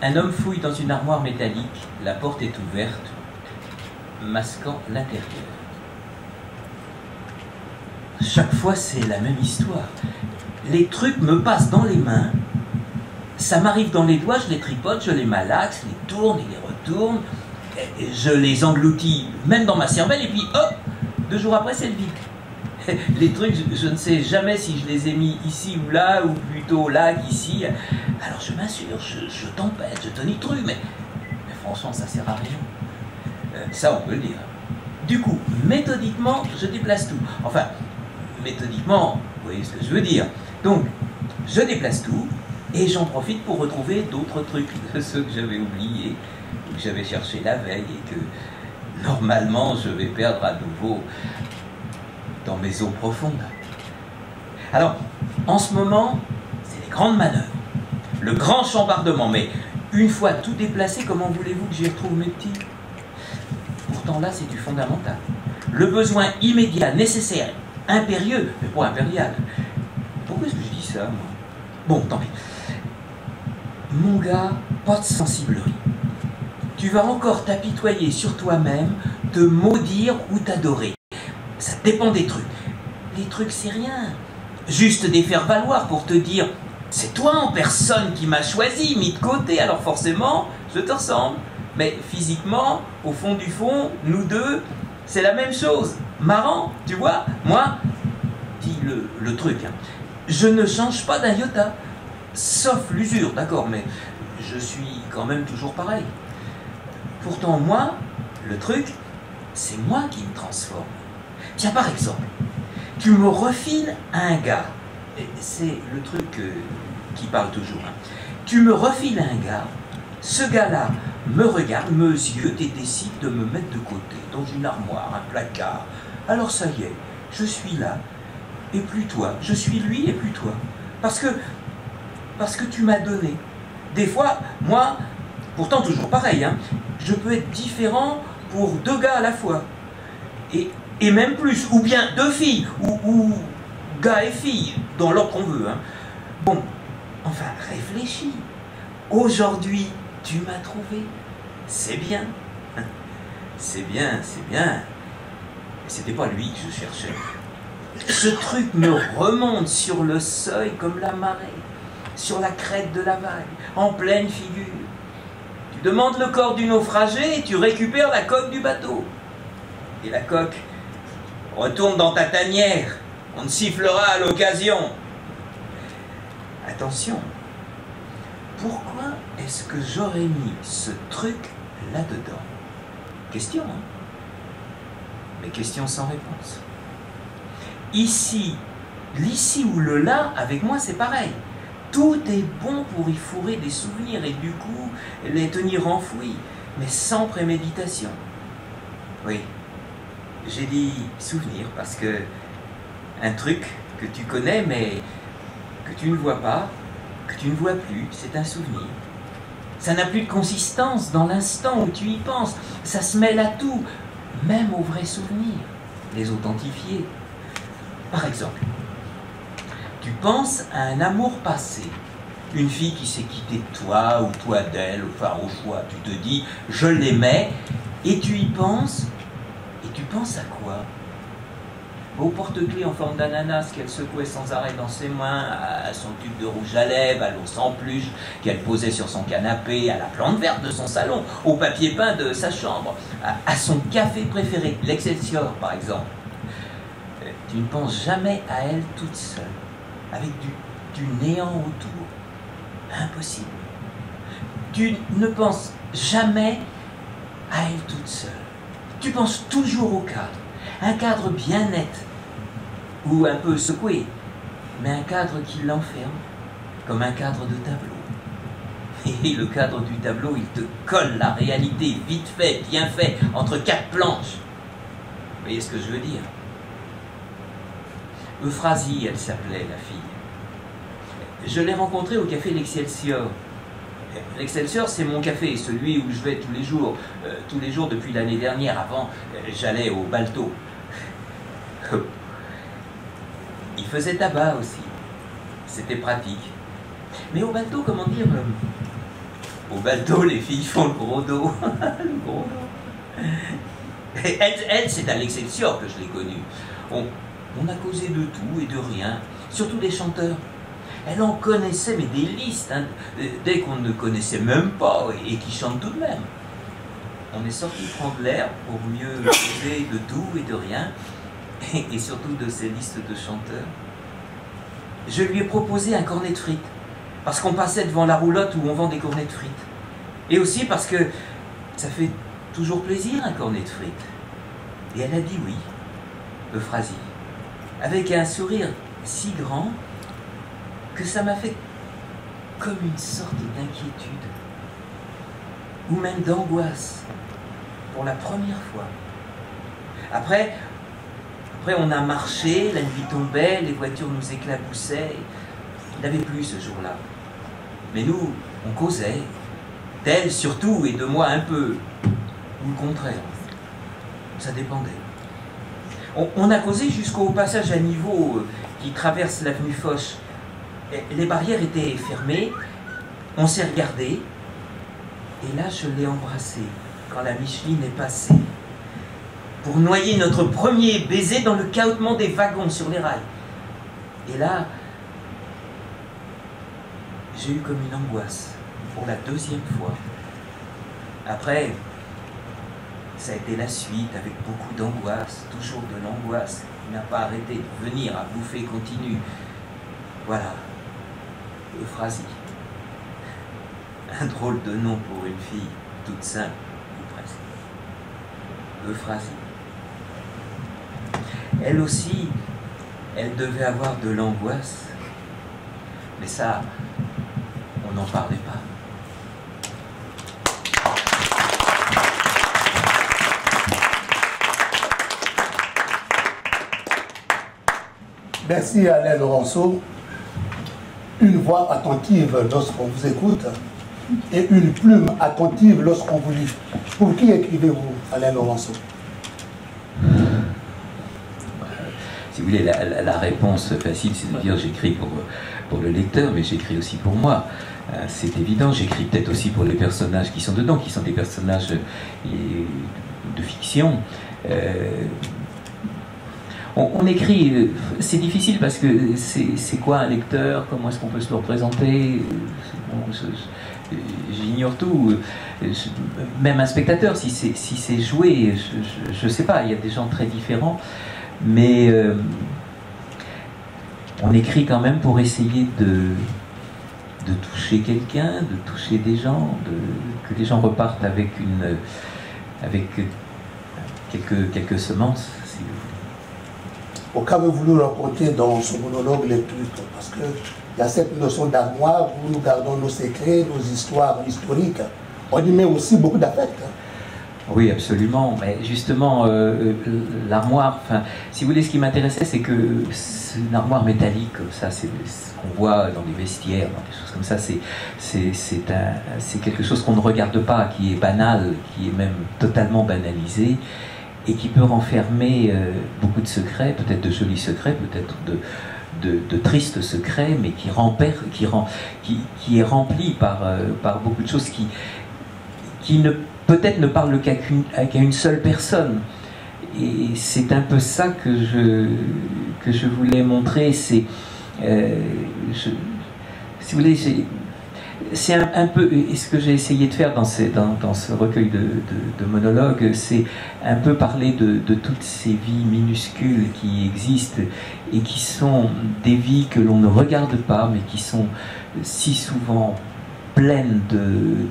[SPEAKER 2] un homme fouille dans une armoire métallique, la porte est ouverte, masquant l'intérieur. Chaque fois, c'est la même histoire. Les trucs me passent dans les mains, ça m'arrive dans les doigts, je les tripote, je les malaxe, les tourne et les retourne, et je les engloutis même dans ma cervelle, et puis hop, deux jours après, c'est le vide. Les trucs, je, je ne sais jamais si je les ai mis ici ou là, ou plutôt là qu'ici. Alors je m'assure, je, je tempête, je tonitruc, mais, mais franchement, ça sert à rien. Euh, ça, on peut le dire. Du coup, méthodiquement, je déplace tout. Enfin, méthodiquement, vous voyez ce que je veux dire. Donc, je déplace tout et j'en profite pour retrouver d'autres trucs, ceux que j'avais oubliés, ou que j'avais cherché la veille et que normalement je vais perdre à nouveau dans mes eaux profondes. Alors, en ce moment, c'est les grandes manœuvres, le grand chambardement, mais une fois tout déplacé, comment voulez-vous que j'y retrouve mes petits? Pourtant là, c'est du fondamental. Le besoin immédiat, nécessaire, impérieux, mais pas impérial. Pourquoi est-ce que je dis ça, Bon, tant pis. Mon gars, pas de. Tu vas encore t'apitoyer sur toi-même, te maudire ou t'adorer. Ça dépend des trucs. Les trucs, c'est rien. Juste des faire valoir pour te dire c'est toi en personne qui m'as choisi, mis de côté, alors forcément, je te ressemble. Mais physiquement, au fond du fond, nous deux, c'est la même chose. Marrant, tu vois Moi, dis le, le truc, hein, je ne change pas d'un iota. Sauf l'usure, d'accord, mais je suis quand même toujours pareil. Pourtant, moi, le truc, c'est moi qui me transforme. Tiens, par exemple, tu me refines à un gars. C'est le truc euh, qui parle toujours. hein. Tu me refiles un gars, ce gars-là me regarde, me yeux et décide de me mettre de côté, dans une armoire, un placard. Alors ça y est, je suis là, et plus toi. Je suis lui et plus toi. Parce que, parce que tu m'as donné. Des fois, moi, pourtant toujours pareil, hein, je peux être différent pour deux gars à la fois. Et, et même plus, ou bien deux filles, ou, ou gars et filles, dans l'ordre qu'on veut. hein. Bon, enfin, réfléchis. Aujourd'hui, tu m'as trouvé. C'est bien. C'est bien, c'est bien. C'était pas lui que je cherchais. Ce truc me remonte sur le seuil comme la marée, sur la crête de la vague, en pleine figure. Tu demandes le corps du naufragé et tu récupères la coque du bateau. Et la coque retourne dans ta tanière. On te sifflera à l'occasion. Attention, pourquoi est-ce que j'aurais mis ce truc là-dedans? Question, hein? Mais question sans réponse. Ici, l'ici ou le là, avec moi, c'est pareil. Tout est bon pour y fourrer des souvenirs et du coup les tenir enfouis, mais sans préméditation. Oui, j'ai dit souvenir parce que un truc que tu connais mais que tu ne vois pas, que tu ne vois plus, c'est un souvenir. Ça n'a plus de consistance dans l'instant où tu y penses. Ça se mêle à tout, même aux vrais souvenirs, les authentifier. Par exemple, tu penses à un amour passé, une fille qui s'est quittée de toi ou toi d'elle, enfin au choix, tu te dis je l'aimais et tu y penses et tu penses à quoi? Au porte-clés en forme d'ananas qu'elle secouait sans arrêt dans ses mains, à son tube de rouge à lèvres, à l'eau sans pluche qu'elle posait sur son canapé, à la plante verte de son salon, au papier peint de sa chambre, à, son café préféré, l'Excelsior par exemple. Euh, tu ne penses jamais à elle toute seule, avec du, du néant autour. Impossible. Tu ne penses jamais à elle toute seule. Tu penses toujours au cadre. Un cadre bien net, ou un peu secoué, mais un cadre qui l'enferme, comme un cadre de tableau. Et le cadre du tableau, il te colle la réalité, vite fait, bien fait, entre quatre planches. Vous voyez ce que je veux dire? Euphrasie, elle s'appelait, la fille. Je l'ai rencontrée au café L'Excelsior. L'Excelsior, c'est mon café, celui où je vais tous les jours. Euh, tous les jours depuis l'année dernière. Avant, euh, j'allais au Balto. Il faisait tabac aussi. C'était pratique. Mais au Balto, comment dire euh, Au Balto, les filles font le gros dos. le gros dos. Elle, c'est à l'Excelsior que je l'ai connue. On, a causé de tout et de rien, surtout des chanteurs. Elle en connaissait, mais des listes, hein, dès qu'on ne connaissait même pas, et qui chantent tout de même. On est sorti prendre l'air pour mieux causer de tout et de rien, et, surtout de ces listes de chanteurs. Je lui ai proposé un cornet de frites, parce qu'on passait devant la roulotte où on vend des cornets de frites. Et aussi parce que ça fait toujours plaisir un cornet de frites. Et elle a dit oui, Euphrasie, avec un sourire si grand que ça m'a fait comme une sorte d'inquiétude, ou même d'angoisse, pour la première fois. Après, on a marché, la nuit tombait, les voitures nous éclaboussaient. Il n'avait plus ce jour-là. Mais nous, on causait, d'elle surtout, et de moi un peu, ou le contraire. Ça dépendait. On, a causé jusqu'au passage à niveau euh, qui traverse l'avenue Foch les barrières étaient fermées, on s'est regardé, et là je l'ai embrassé quand la Micheline est passée, pour noyer notre premier baiser dans le cahotement des wagons sur les rails. Et là, j'ai eu comme une angoisse pour la deuxième fois. Après, ça a été la suite avec beaucoup d'angoisse, toujours de l'angoisse qui n'a pas arrêté de venir à bouffer continue. Voilà, Euphrasie. Un drôle de nom pour une fille toute simple, ou presque. Euphrasie. Elle aussi, elle devait avoir de l'angoisse, mais ça, on n'en parlait pas.
[SPEAKER 1] Merci Alain Laurenceau une voix attentive lorsqu'on vous écoute et une plume attentive lorsqu'on vous lit. Pour qui écrivez-vous, Alain Laurenceau
[SPEAKER 2] Si vous voulez, la, réponse facile, c'est de dire j'écris pour, pour le lecteur, mais j'écris aussi pour moi. Euh, c'est évident, j'écris peut-être aussi pour les personnages qui sont dedans, qui sont des personnages euh, de fiction. Euh, on, écrit, c'est difficile parce que c'est quoi un lecteur, comment est-ce qu'on peut se le représenter J'ignore tout. Même un spectateur, si c'est si joué, je ne sais pas, il y a des gens très différents, mais euh, on écrit quand même pour essayer de, de toucher quelqu'un, de toucher des gens, de, que les gens repartent avec une avec quelques, quelques semences
[SPEAKER 1] où vous nous racontez dans ce monologue les trucs, parce qu'il y a cette notion d'armoire où nous gardons nos secrets, nos histoires historiques. On y met aussi beaucoup d'affect.
[SPEAKER 2] Oui, absolument. Mais justement, euh, l'armoire, enfin, si vous voulez, ce qui m'intéressait, c'est que une armoire métallique, ça, c'est ce qu'on voit dans les vestiaires, dans des choses comme ça, c'est, quelque chose qu'on ne regarde pas, qui est banal, qui est même totalement banalisé, et qui peut renfermer euh, beaucoup de secrets, peut-être de jolis secrets, peut-être de, de, de tristes secrets, mais qui, rempère, qui, rend, qui, qui est rempli par, euh, par beaucoup de choses qui, qui ne peut-être ne parlent qu'à qu'à une seule personne. Et c'est un peu ça que je, que je voulais montrer. C'est, euh, si vous voulez, c'est un, peu, et ce que j'ai essayé de faire dans, dans ce recueil de, de- de monologues, c'est un peu parler de, de toutes ces vies minuscules qui existent et qui sont des vies que l'on ne regarde pas, mais qui sont si souvent pleines de,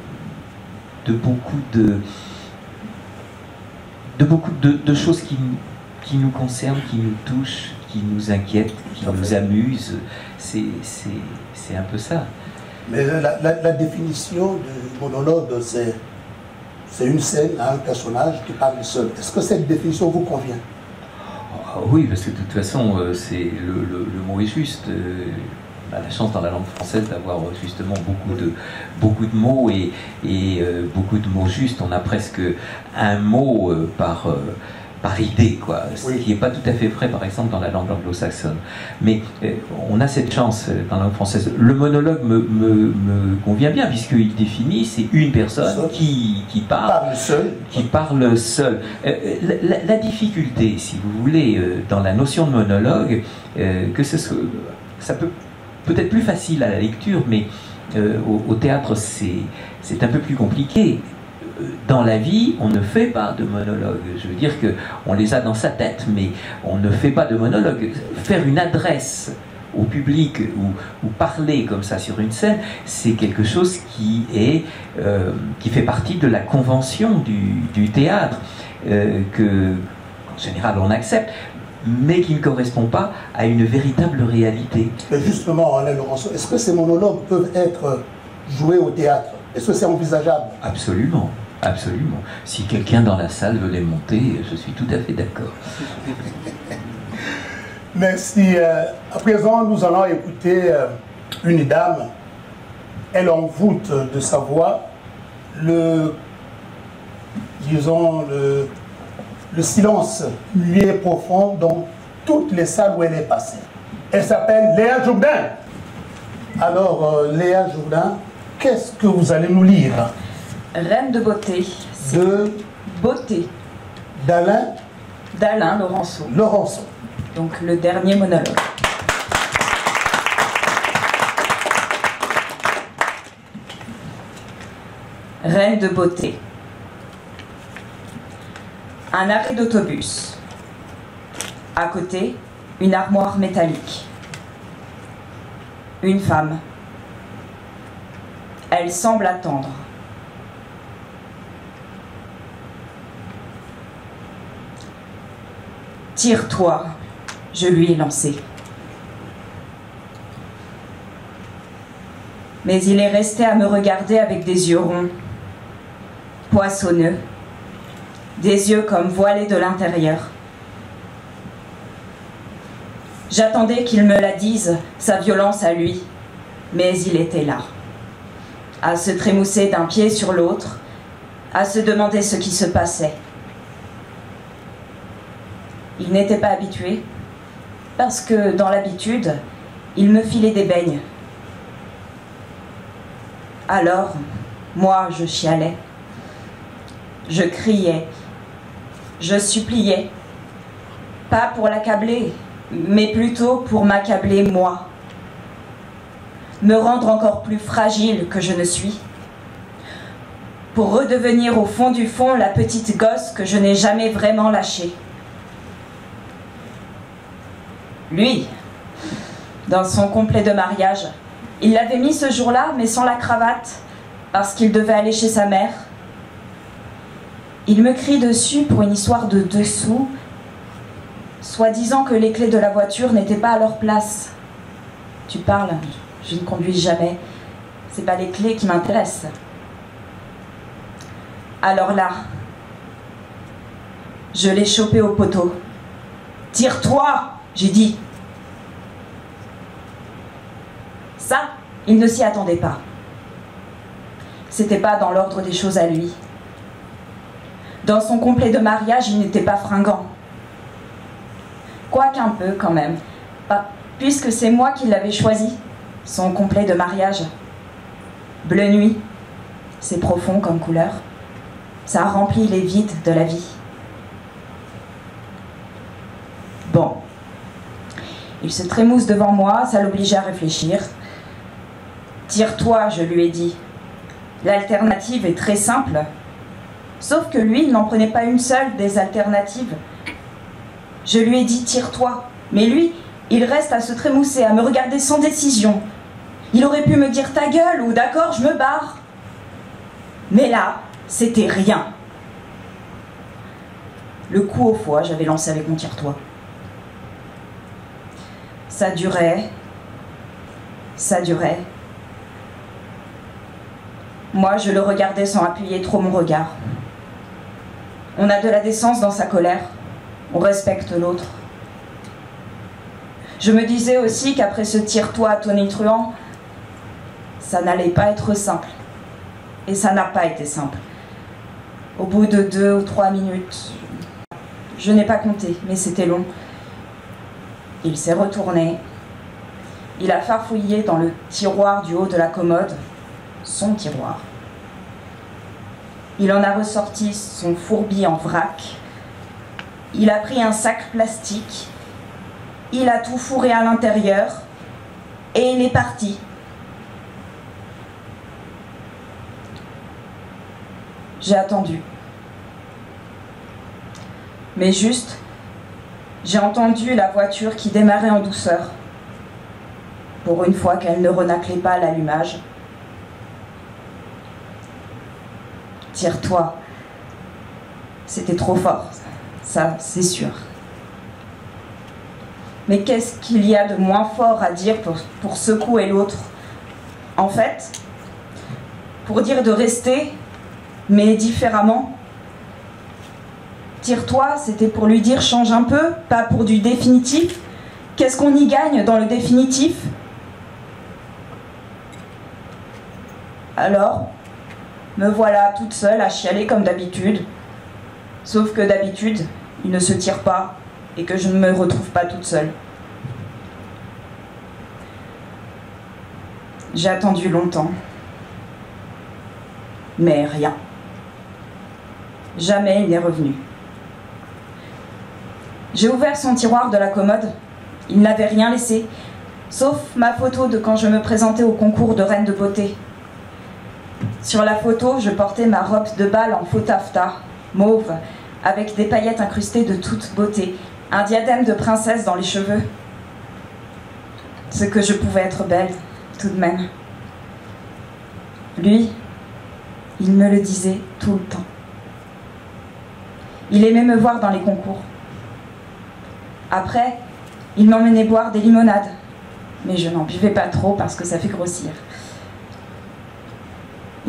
[SPEAKER 2] de beaucoup de, de beaucoup de, de choses qui, nous- qui nous concernent, qui nous touchent, qui nous inquiètent, qui nous amusent. C'est, un peu ça.
[SPEAKER 1] Mais la, la- la définition du monologue, c'est c'est une scène à un personnage qui parle seul. Est-ce que cette définition vous convient?
[SPEAKER 2] Ah oui, parce que de toute façon, euh, c'est le, le- le mot est juste. On a la chance dans la langue française d'avoir euh, justement beaucoup de, beaucoup de mots et, et, euh, beaucoup de mots justes. On a presque un mot euh, par, euh, par idée, quoi. Ce
[SPEAKER 1] Oui.
[SPEAKER 2] qui n'est pas tout à fait vrai, par exemple, dans la langue anglo-saxonne. Mais on a cette chance dans la langue française. Le monologue me, me- me convient bien, puisqu'il définit, c'est une personne
[SPEAKER 1] Seul.
[SPEAKER 2] qui, qui parle
[SPEAKER 1] Parle seul.
[SPEAKER 2] qui parle seul. Euh, la, la- la difficulté, si vous voulez, dans la notion de monologue, que ce soit, ça peut peut-être plus facile à la lecture, mais euh, au, théâtre, c'est un peu plus compliqué. Euh, Dans la vie, on ne fait pas de monologue. Je veux dire que on les a dans sa tête, mais on ne fait pas de monologue. Faire une adresse au public ou, parler comme ça sur une scène, c'est quelque chose qui est euh, qui fait partie de la convention du, théâtre que en général on accepte, mais qui ne correspond pas à une véritable réalité.
[SPEAKER 1] Justement, Alain Laurenceau, est-ce que ces monologues peuvent être joués au théâtre? Est-ce que c'est envisageable?
[SPEAKER 2] Absolument, absolument. Si quelqu'un dans la salle veut les monter, je suis tout à fait d'accord.
[SPEAKER 1] Merci. Euh, à présent, nous allons écouter euh, une dame. Elle envoûte de sa voix le, disons, le, le silence muet profond dans toutes les salles où elle est passée. Elle s'appelle Léa Jourdain. Alors, euh, Léa Jourdain, qu'est-ce que vous allez nous lire?
[SPEAKER 3] Reine de beauté,
[SPEAKER 1] de
[SPEAKER 3] beauté
[SPEAKER 1] d'Alain
[SPEAKER 3] d'Alain Laurenceau.
[SPEAKER 1] Laurenceau
[SPEAKER 3] Donc le dernier monologue. Reine de beauté. Un arrêt d'autobus. À côté, une armoire métallique. Une femme. Elle semble attendre. Tire-toi, je lui ai lancé. Mais il est resté à me regarder avec des yeux ronds, poissonneux, des yeux comme voilés de l'intérieur. J'attendais qu'il me la dise, sa violence à lui, mais il était là, à se trémousser d'un pied sur l'autre, à se demander ce qui se passait. Il n'était pas habitué, parce que dans l'habitude, il me filait des beignes. Alors, moi, je chialais, je criais, je suppliais, pas pour l'accabler, mais plutôt pour m'accabler moi, me rendre encore plus fragile que je ne suis, pour redevenir au fond du fond la petite gosse que je n'ai jamais vraiment lâchée. Lui, dans son complet de mariage, il l'avait mis ce jour-là, mais sans la cravate, parce qu'il devait aller chez sa mère. Il me crie dessus pour une histoire de dessous, soi-disant que les clés de la voiture n'étaient pas à leur place. Tu parles, je ne conduis jamais. C'est pas les clés qui m'intéressent. Alors là, Je l'ai chopé au poteau. Tire-toi, j'ai dit. Ça, il ne s'y attendait pas. C'était pas dans l'ordre des choses à lui. Dans son complet de mariage, il n'était pas fringant. Quoiqu'un peu quand même, puisque c'est moi qui l'avais choisi, son complet de mariage. Bleu nuit, c'est profond comme couleur. Ça remplit les vides de la vie. Bon. Il se trémousse devant moi, ça l'obligeait à réfléchir. Tire-toi, je lui ai dit. L'alternative est très simple. Sauf que lui, il n'en prenait pas une seule des alternatives. Je lui ai dit tire-toi. Mais lui, il reste à se trémousser, à me regarder sans décision. Il aurait pu me dire ta gueule ou d'accord, je me barre. Mais là, c'était rien. Le coup au foie, j'avais lancé avec mon tire-toi. Ça durait, ça durait. Moi, je le regardais sans appuyer trop mon regard. On a de la décence dans sa colère. On respecte l'autre. Je me disais aussi qu'après ce tire-toi tonitruant, ça n'allait pas être simple. Et ça n'a pas été simple. Au bout de deux ou trois minutes, je n'ai pas compté, mais c'était long. Il s'est retourné. Il a farfouillé dans le tiroir du haut de la commode, son tiroir. Il en a ressorti son fourbi en vrac. Il a pris un sac plastique. Il a tout fourré à l'intérieur. Et il est parti. J'ai attendu. Mais juste, j'ai entendu la voiture qui démarrait en douceur. Pour une fois qu'elle ne renaclait pas l'allumage. Tire-toi. C'était trop fort, ça c'est sûr. Mais qu'est-ce qu'il y a de moins fort à dire pour, pour secouer l'autre? En fait, pour dire de rester, mais différemment. Tire-toi, c'était pour lui dire change un peu, pas pour du définitif. Qu'est-ce qu'on y gagne dans le définitif? Alors, me voilà toute seule à chialer comme d'habitude. Sauf que d'habitude, il ne se tire pas et que je ne me retrouve pas toute seule. J'ai attendu longtemps. Mais rien. Jamais il n'est revenu. J'ai ouvert son tiroir de la commode. Il n'avait rien laissé, sauf ma photo de quand je me présentais au concours de reine de beauté. Sur la photo, je portais ma robe de bal en faux taffetas, mauve, avec des paillettes incrustées de toute beauté, un diadème de princesse dans les cheveux. Ce que je pouvais être belle, tout de même. Lui, il me le disait tout le temps. Il aimait me voir dans les concours. Après, il m'emmenait boire des limonades, mais je n'en buvais pas trop parce que ça fait grossir.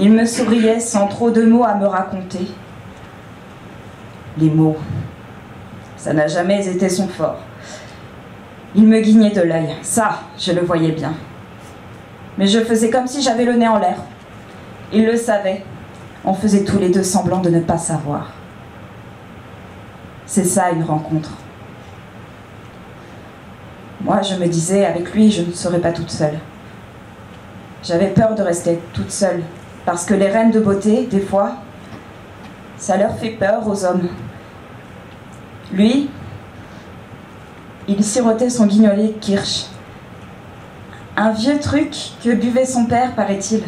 [SPEAKER 3] Il me souriait sans trop de mots à me raconter. Les mots, ça n'a jamais été son fort. Il me guignait de l'œil, ça, je le voyais bien. Mais je faisais comme si j'avais le nez en l'air. Il le savait. On faisait tous les deux semblant de ne pas savoir. C'est ça une rencontre. Moi, je me disais, avec lui, je ne serais pas toute seule. J'avais peur de rester toute seule, parce que les reines de beauté, des fois, ça leur fait peur aux hommes. Lui, il sirotait son guignolet Kirsch. Un vieux truc que buvait son père, paraît-il,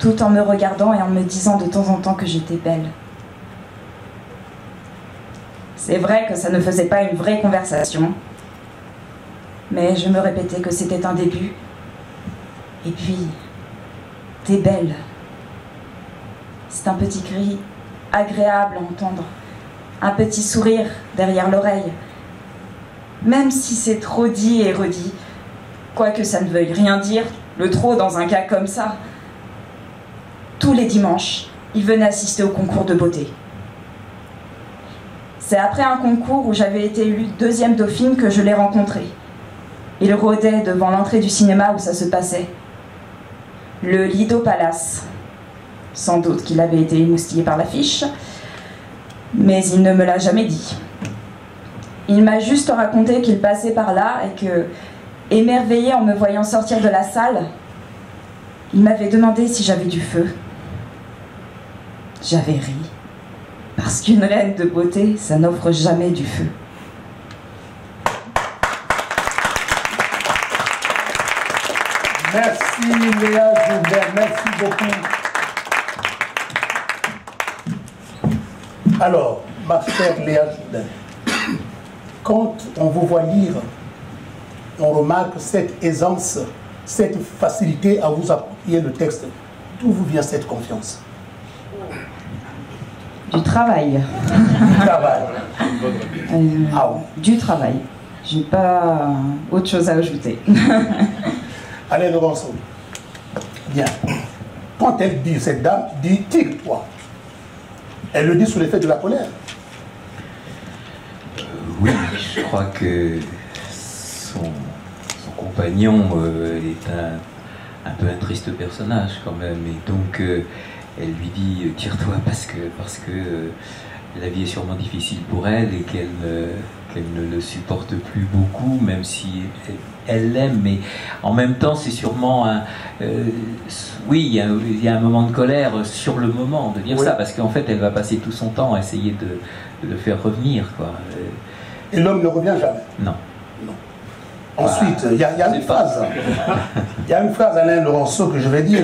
[SPEAKER 3] tout en me regardant et en me disant de temps en temps que j'étais belle. C'est vrai que ça ne faisait pas une vraie conversation, mais je me répétais que c'était un début. Et puis, belle. C'est un petit cri agréable à entendre, un petit sourire derrière l'oreille. Même si c'est trop dit et redit, quoique ça ne veuille rien dire, le trop dans un cas comme ça. Tous les dimanches, il venait assister au concours de beauté. C'est après un concours où j'avais été élue deuxième dauphine que je l'ai rencontré. Il rôdait devant l'entrée du cinéma où ça se passait. Le Lido Palace. Sans doute qu'il avait été émoustillé par l'affiche, mais il ne me l'a jamais dit. Il m'a juste raconté qu'il passait par là et que, émerveillé en me voyant sortir de la salle, il m'avait demandé si j'avais du feu. J'avais ri, parce qu'une reine de beauté, ça n'offre jamais du feu.
[SPEAKER 1] Merci Léa Joubert, merci beaucoup. Alors, ma chère Léa Joubert, quand on vous voit lire, on remarque cette aisance, cette facilité à vous approprier le texte. D'où vous vient cette confiance?
[SPEAKER 3] Du travail.
[SPEAKER 1] Du travail.
[SPEAKER 3] Euh,
[SPEAKER 1] Ah oui.
[SPEAKER 3] Du travail. J'ai pas autre chose à ajouter.
[SPEAKER 1] Allez, Laurenceau. Bien. Quand elle dit, cette dame dit tire-toi, elle le dit sous l'effet de la colère.
[SPEAKER 2] Oui, je crois que son, compagnon euh, est un, un peu un triste personnage quand même. Et donc, euh, elle lui dit euh, Tire-toi parce que, parce que euh, la vie est sûrement difficile pour elle et qu'elle ne- ne le supporte plus beaucoup, même si elle- elle l'aime. Mais en même temps, c'est sûrement un. euh, oui, il y, a, il y a un moment de colère sur le moment de dire
[SPEAKER 1] Oui.
[SPEAKER 2] ça, parce qu'en fait, elle va passer tout son temps à essayer de, de le faire revenir. Quoi. Euh,
[SPEAKER 1] Et l'homme ne revient jamais.
[SPEAKER 2] non.
[SPEAKER 1] Ensuite, il y, a- il y a une phrase. Il y a une phrase, Alain Laurenceau, que je vais dire.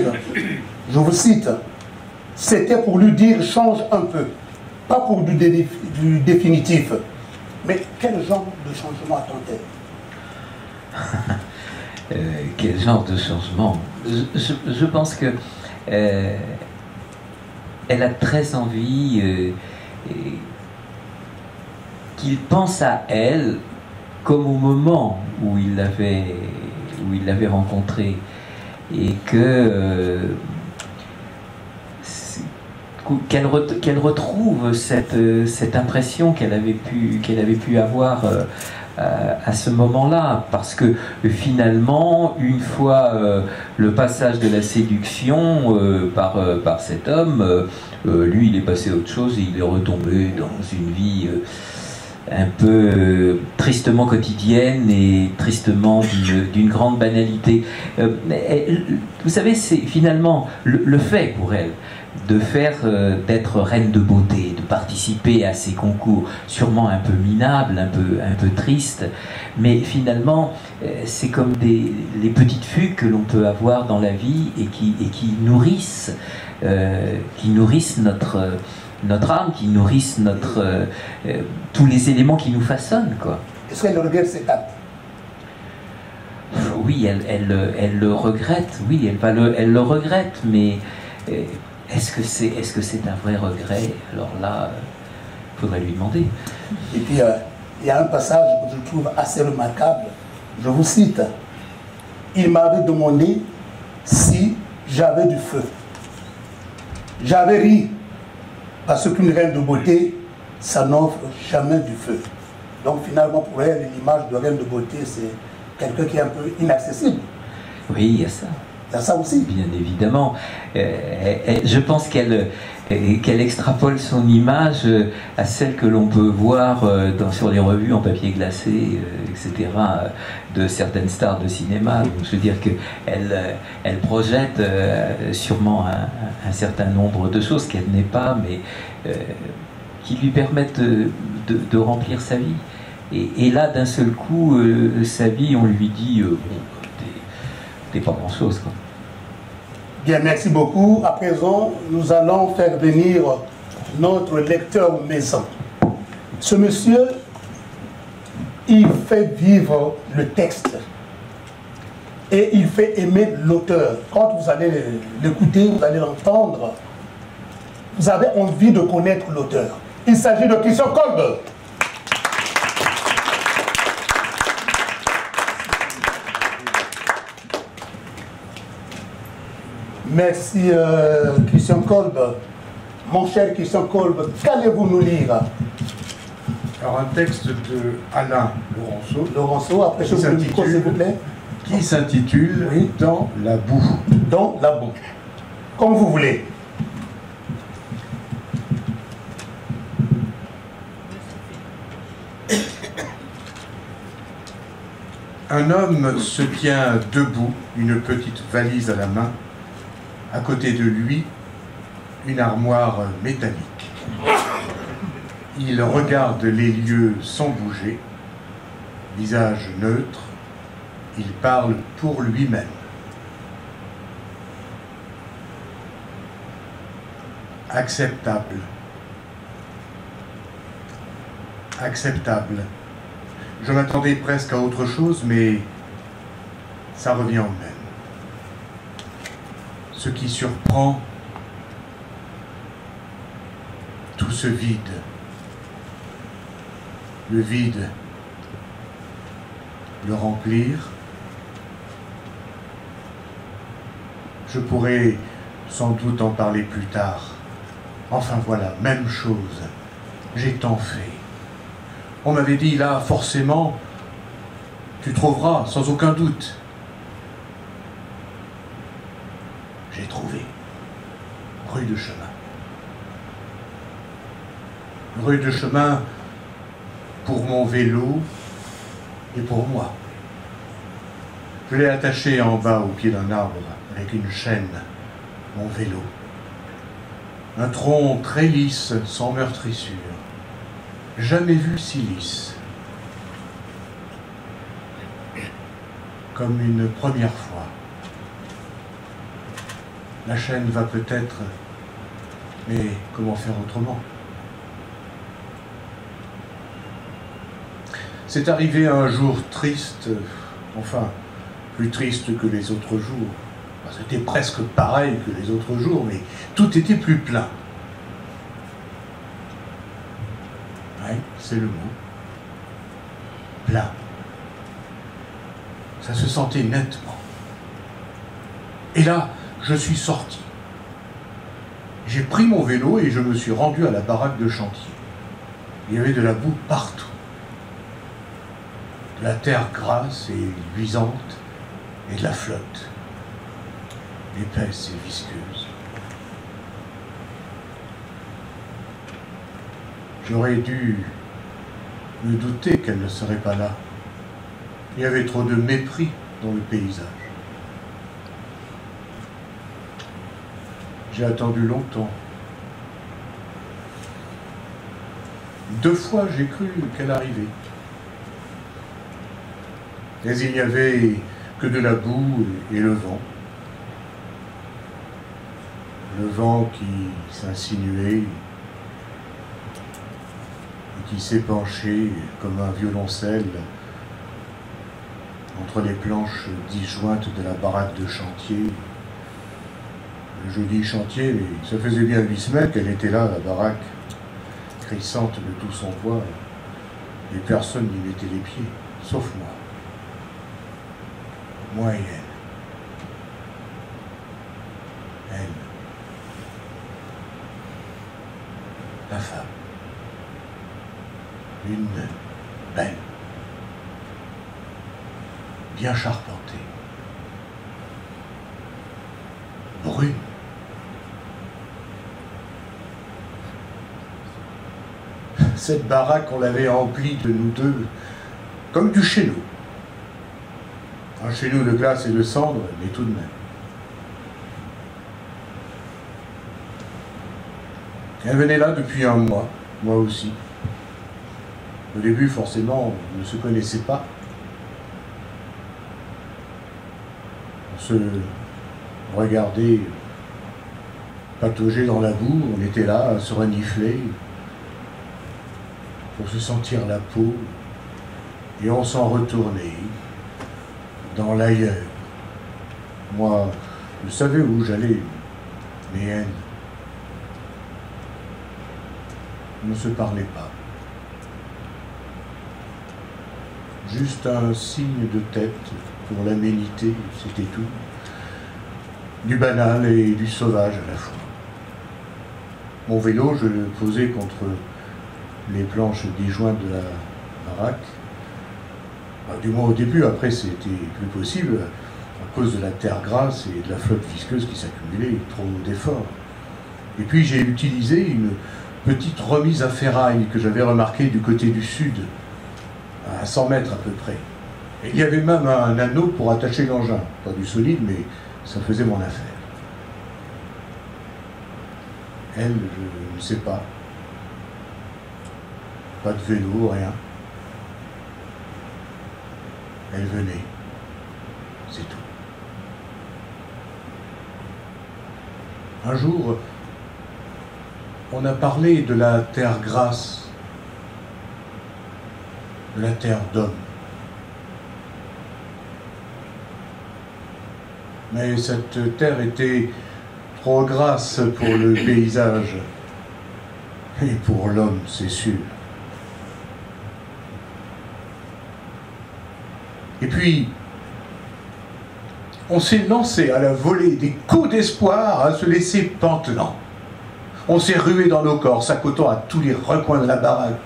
[SPEAKER 1] Je vous cite. C'était pour lui dire change un peu. Pas pour du, dé- du définitif. Mais quel genre de changement
[SPEAKER 2] Euh, quel genre de changement je, pense que euh, elle a très envie euh, qu'il pense à elle comme au moment où il l'avait où il l'avait rencontrée et que euh, qu'elle ret- qu'elle retrouve cette, euh, cette impression qu'elle avait pu qu'elle avait pu avoir euh, à, à ce moment-là, parce que euh, finalement, une fois euh, le passage de la séduction euh, par, euh, par cet homme, euh, euh, lui, il est passé à autre chose et il est retombé dans une vie euh, un peu euh, tristement quotidienne et tristement d'une- grande banalité. Euh, vous savez, c'est finalement le, le fait pour elle de faire euh, d'être reine de beauté, de participer à ces concours, sûrement un peu minables, un peu, un peu tristes, mais finalement, euh, c'est comme des, les petites fugues que l'on peut avoir dans la vie et qui, et qui nourrissent, euh, qui nourrissent notre, notre âme, qui nourrissent notre, tous les éléments qui nous façonnent.
[SPEAKER 1] Est-ce qu'elle regrette cet acte
[SPEAKER 2] Oui, elle, elle, elle le regrette, oui, elle, va le, elle le regrette, mais est-ce que c'est est -ce c'est un vrai regret? Alors là, il faudrait lui demander.
[SPEAKER 1] Et puis, euh, il y a un passage que je trouve assez remarquable. Je vous cite. Il m'avait demandé si j'avais du feu. J'avais ri, parce qu'une reine de beauté, ça n'offre jamais du feu. Donc finalement, pour elle, l'image de reine de beauté, c'est quelqu'un qui est un peu inaccessible.
[SPEAKER 2] Oui, il y a ça.
[SPEAKER 1] Y ça aussi.
[SPEAKER 2] Bien évidemment. Euh, je pense qu'elle euh, qu'elle extrapole son image euh, à celle que l'on peut voir dans, sur les revues en papier glacé, etc., de certaines stars de cinéma. Donc, je veux dire qu'elle elle projette sûrement un, certain nombre de choses qu'elle n'est pas, mais qui lui permettent de, de- remplir sa vie. Et, là, d'un seul coup, sa vie, on lui dit, bon, pas grand-chose.
[SPEAKER 1] Bien, merci beaucoup. À présent, nous allons faire venir notre lecteur maison. Ce monsieur, il fait vivre le texte et il fait aimer l'auteur. Quand vous allez l'écouter, vous allez l'entendre, vous avez envie de connaître l'auteur. Il s'agit de Christian Kolbe. Merci euh, Christian Kolbe. Mon cher Christian Kolbe, qu'allez-vous nous lire?
[SPEAKER 5] Alors un texte de Alain Laurenceau
[SPEAKER 1] Laurenceau, après
[SPEAKER 5] Qui
[SPEAKER 1] je vous le micro, s'il vous plaît.
[SPEAKER 5] qui s'intitule
[SPEAKER 1] Oui.
[SPEAKER 5] Dans la boue.
[SPEAKER 1] Dans la boue. Comme vous voulez.
[SPEAKER 5] Un homme se tient debout, une petite valise à la main. À côté de lui, une armoire métallique. Il regarde les lieux sans bouger, visage neutre. Il parle pour lui-même. Acceptable. Acceptable. Je m'attendais presque à autre chose, mais ça revient au même. Ce qui surprend, tout ce vide. Le vide, le remplir. Je pourrais sans doute en parler plus tard. Enfin voilà, même chose. J'ai tant fait. On m'avait dit là, forcément, tu trouveras, sans aucun doute. J'ai trouvé. Rue de chemin. Rue de chemin pour mon vélo et pour moi. Je l'ai attaché en bas au pied d'un arbre avec une chaîne, mon vélo. Un tronc très lisse, sans meurtrissure jamais vu si lisse. Comme une première fois. La chaîne va peut-être, mais comment faire autrement? C'est arrivé un jour triste, enfin, plus triste que les autres jours. C'était presque pareil que les autres jours, mais tout était plus plein. Ouais, c'est le mot. Plein. Ça se sentait nettement. Et là, je suis sorti. J'ai pris mon vélo et je me suis rendu à la baraque de chantier. Il y avait de la boue partout. De la terre grasse et luisante et de la flotte. Épaisse et visqueuse. J'aurais dû me douter qu'elle ne serait pas là. Il y avait trop de mépris dans le paysage. J'ai attendu longtemps. Deux fois, j'ai cru qu'elle arrivait. Mais il n'y avait que de la boue et le vent. Le vent qui s'insinuait et qui s'épanchait comme un violoncelle entre les planches disjointes de la baraque de chantier. Je dis chantier, mais ça faisait bien huit semaines qu'elle était là, la baraque, crissante de tout son poids, et personne n'y mettait les pieds, sauf moi. Moi et elle. Elle. La femme. Une belle. Bien charpentée. Brune. Cette baraque, on l'avait remplie de nous deux, comme du chez nous. Un chez de glace et de cendre, mais tout de même. Elle venait là depuis un mois, moi aussi. Au début, forcément, on ne se connaissait pas. On se regardait patauger dans la boue, on était là à se renifler pour se sentir la peau, et on s'en retournait dans l'ailleurs. Moi, je savais où j'allais, mais elle ne se parlait pas. Juste un signe de tête pour l'aménité, c'était tout. Du banal et du sauvage à la fois. Mon vélo, je le posais contre les planches disjointes de la baraque. Du moins au début, après c'était plus possible à cause de la terre grasse et de la flotte visqueuse qui s'accumulait, trop d'efforts. Et puis j'ai utilisé une petite remise à ferraille que j'avais remarquée du côté du sud, à 100 mètres à peu près. Et il y avait même un anneau pour attacher l'engin. Pas du solide, mais ça faisait mon affaire. Elle, je ne sais pas. Pas de vélo, rien. Elle venait. C'est tout. Un jour, on a parlé de la terre grasse, de la terre d'homme. Mais cette terre était trop grasse pour le paysage et pour l'homme, c'est sûr. Et puis, on s'est lancé à la volée des coups d'espoir à se laisser pantelant. On s'est rué dans nos corps, s'accotant à tous les recoins de la baraque.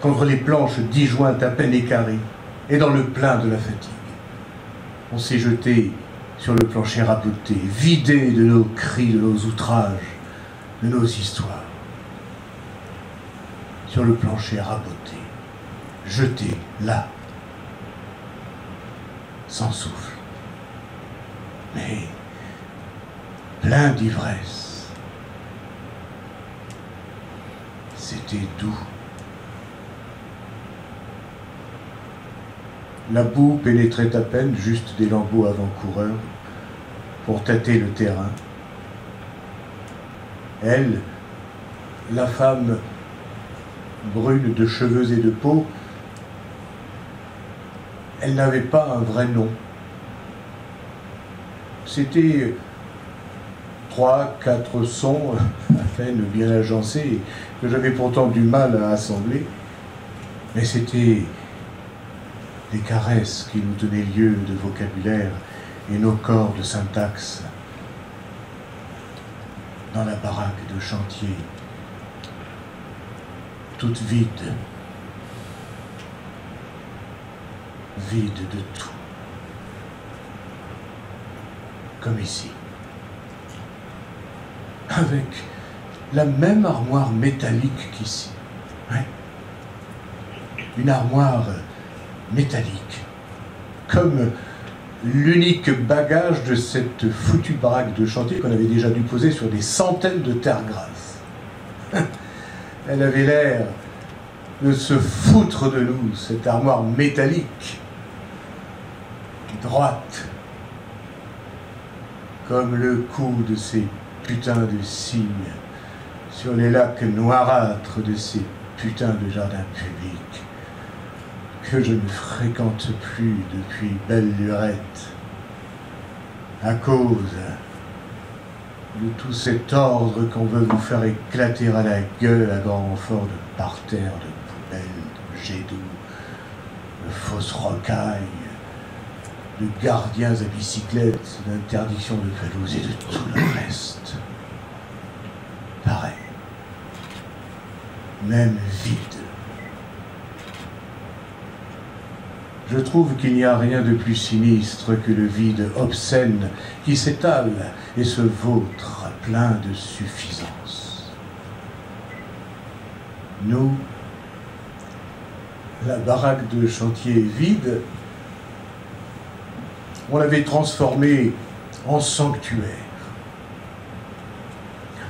[SPEAKER 5] Contre les planches disjointes à peine écarées et dans le plein de la fatigue. On s'est jeté sur le plancher raboté, vidé de nos cris, de nos outrages, de nos histoires. Sur le plancher raboté, jeté là, sans souffle, mais plein d'ivresse. C'était doux. La boue pénétrait à peine, juste des lambeaux avant-coureurs, pour tâter le terrain. Elle, la femme brune de cheveux et de peau, elle n'avait pas un vrai nom. C'était trois, quatre sons à peine bien agencés, que j'avais pourtant du mal à assembler. Mais c'était des caresses qui nous donnaient lieu de vocabulaire et nos corps de syntaxe. Dans la baraque de chantier, toute vide, vide de tout, comme ici, avec la même armoire métallique qu'ici. Ouais. Une armoire métallique, comme l'unique bagage de cette foutue baraque de chantier qu'on avait déjà dû poser sur des centaines de terres grasses. Elle avait l'air de se foutre de nous, cette armoire métallique, droite, comme le cou de ces putains de cygnes sur les lacs noirâtres de ces putains de jardins publics que je ne fréquente plus depuis belle lurette, à cause de tout cet ordre qu'on veut vous faire éclater à la gueule à grand renfort de parterres, de poubelles, de jets d'eau, de fausses rocailles, de gardiens à bicyclette, d'interdiction de pelouse et de tout le reste. Pareil. Même vide. Je trouve qu'il n'y a rien de plus sinistre que le vide obscène qui s'étale et se vautre plein de suffisance. Nous, la baraque de chantier vide, on l'avait transformée en sanctuaire.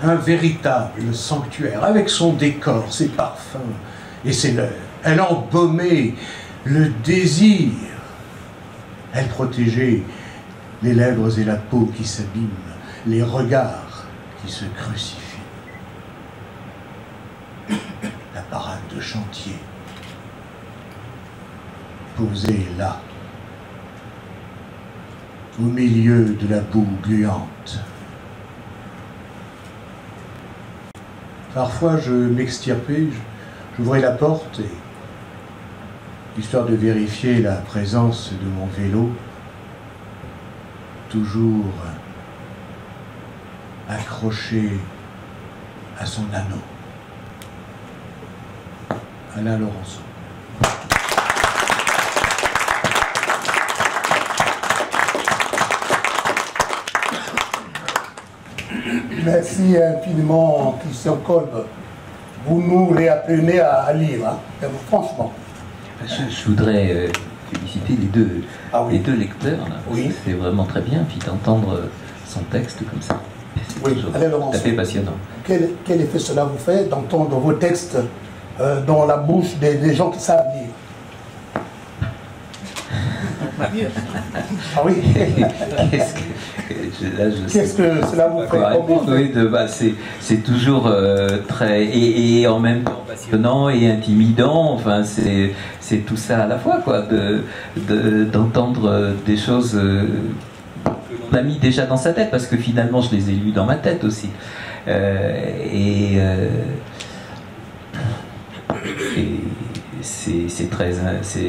[SPEAKER 5] Un véritable sanctuaire, avec son décor, ses parfums et ses leurs. Elle embaumait le désir. Elle protégeait les lèvres et la peau qui s'abîment, les regards qui se crucifient. La parade de chantier, posée là, au milieu de la boue gluante. Parfois, je m'extirpais, j'ouvrais la porte histoire de vérifier la présence de mon vélo, toujours accroché à son anneau. Alain Laurenceau.
[SPEAKER 1] Merci infiniment, Christian Kolb. Vous nous réapprenez à lire, hein, franchement.
[SPEAKER 2] Je, je voudrais euh, féliciter les deux,
[SPEAKER 1] Ah oui.
[SPEAKER 2] les deux lecteurs.
[SPEAKER 1] Oui.
[SPEAKER 2] C'est vraiment très bien, puis d'entendre son texte comme ça.
[SPEAKER 1] Oui,
[SPEAKER 2] tout
[SPEAKER 1] Laurence.
[SPEAKER 2] à fait passionnant.
[SPEAKER 1] Quel, quel effet cela vous fait d'entendre vos textes euh, dans la bouche des, des gens qui savent lire? Ah oui
[SPEAKER 2] Qu'est-ce que, là, je
[SPEAKER 1] cela vous fait.
[SPEAKER 2] Oui, de- bah, c'est, c'est toujours euh, très et, et en même temps passionnant et intimidant. Enfin, c'est, c'est tout ça à la fois, quoi, de, de- d'entendre euh, des choses euh, que l'on a mis déjà dans sa tête, parce que finalement, je les ai lues dans ma tête aussi. Euh, et, et c'est, c'est très, c'est,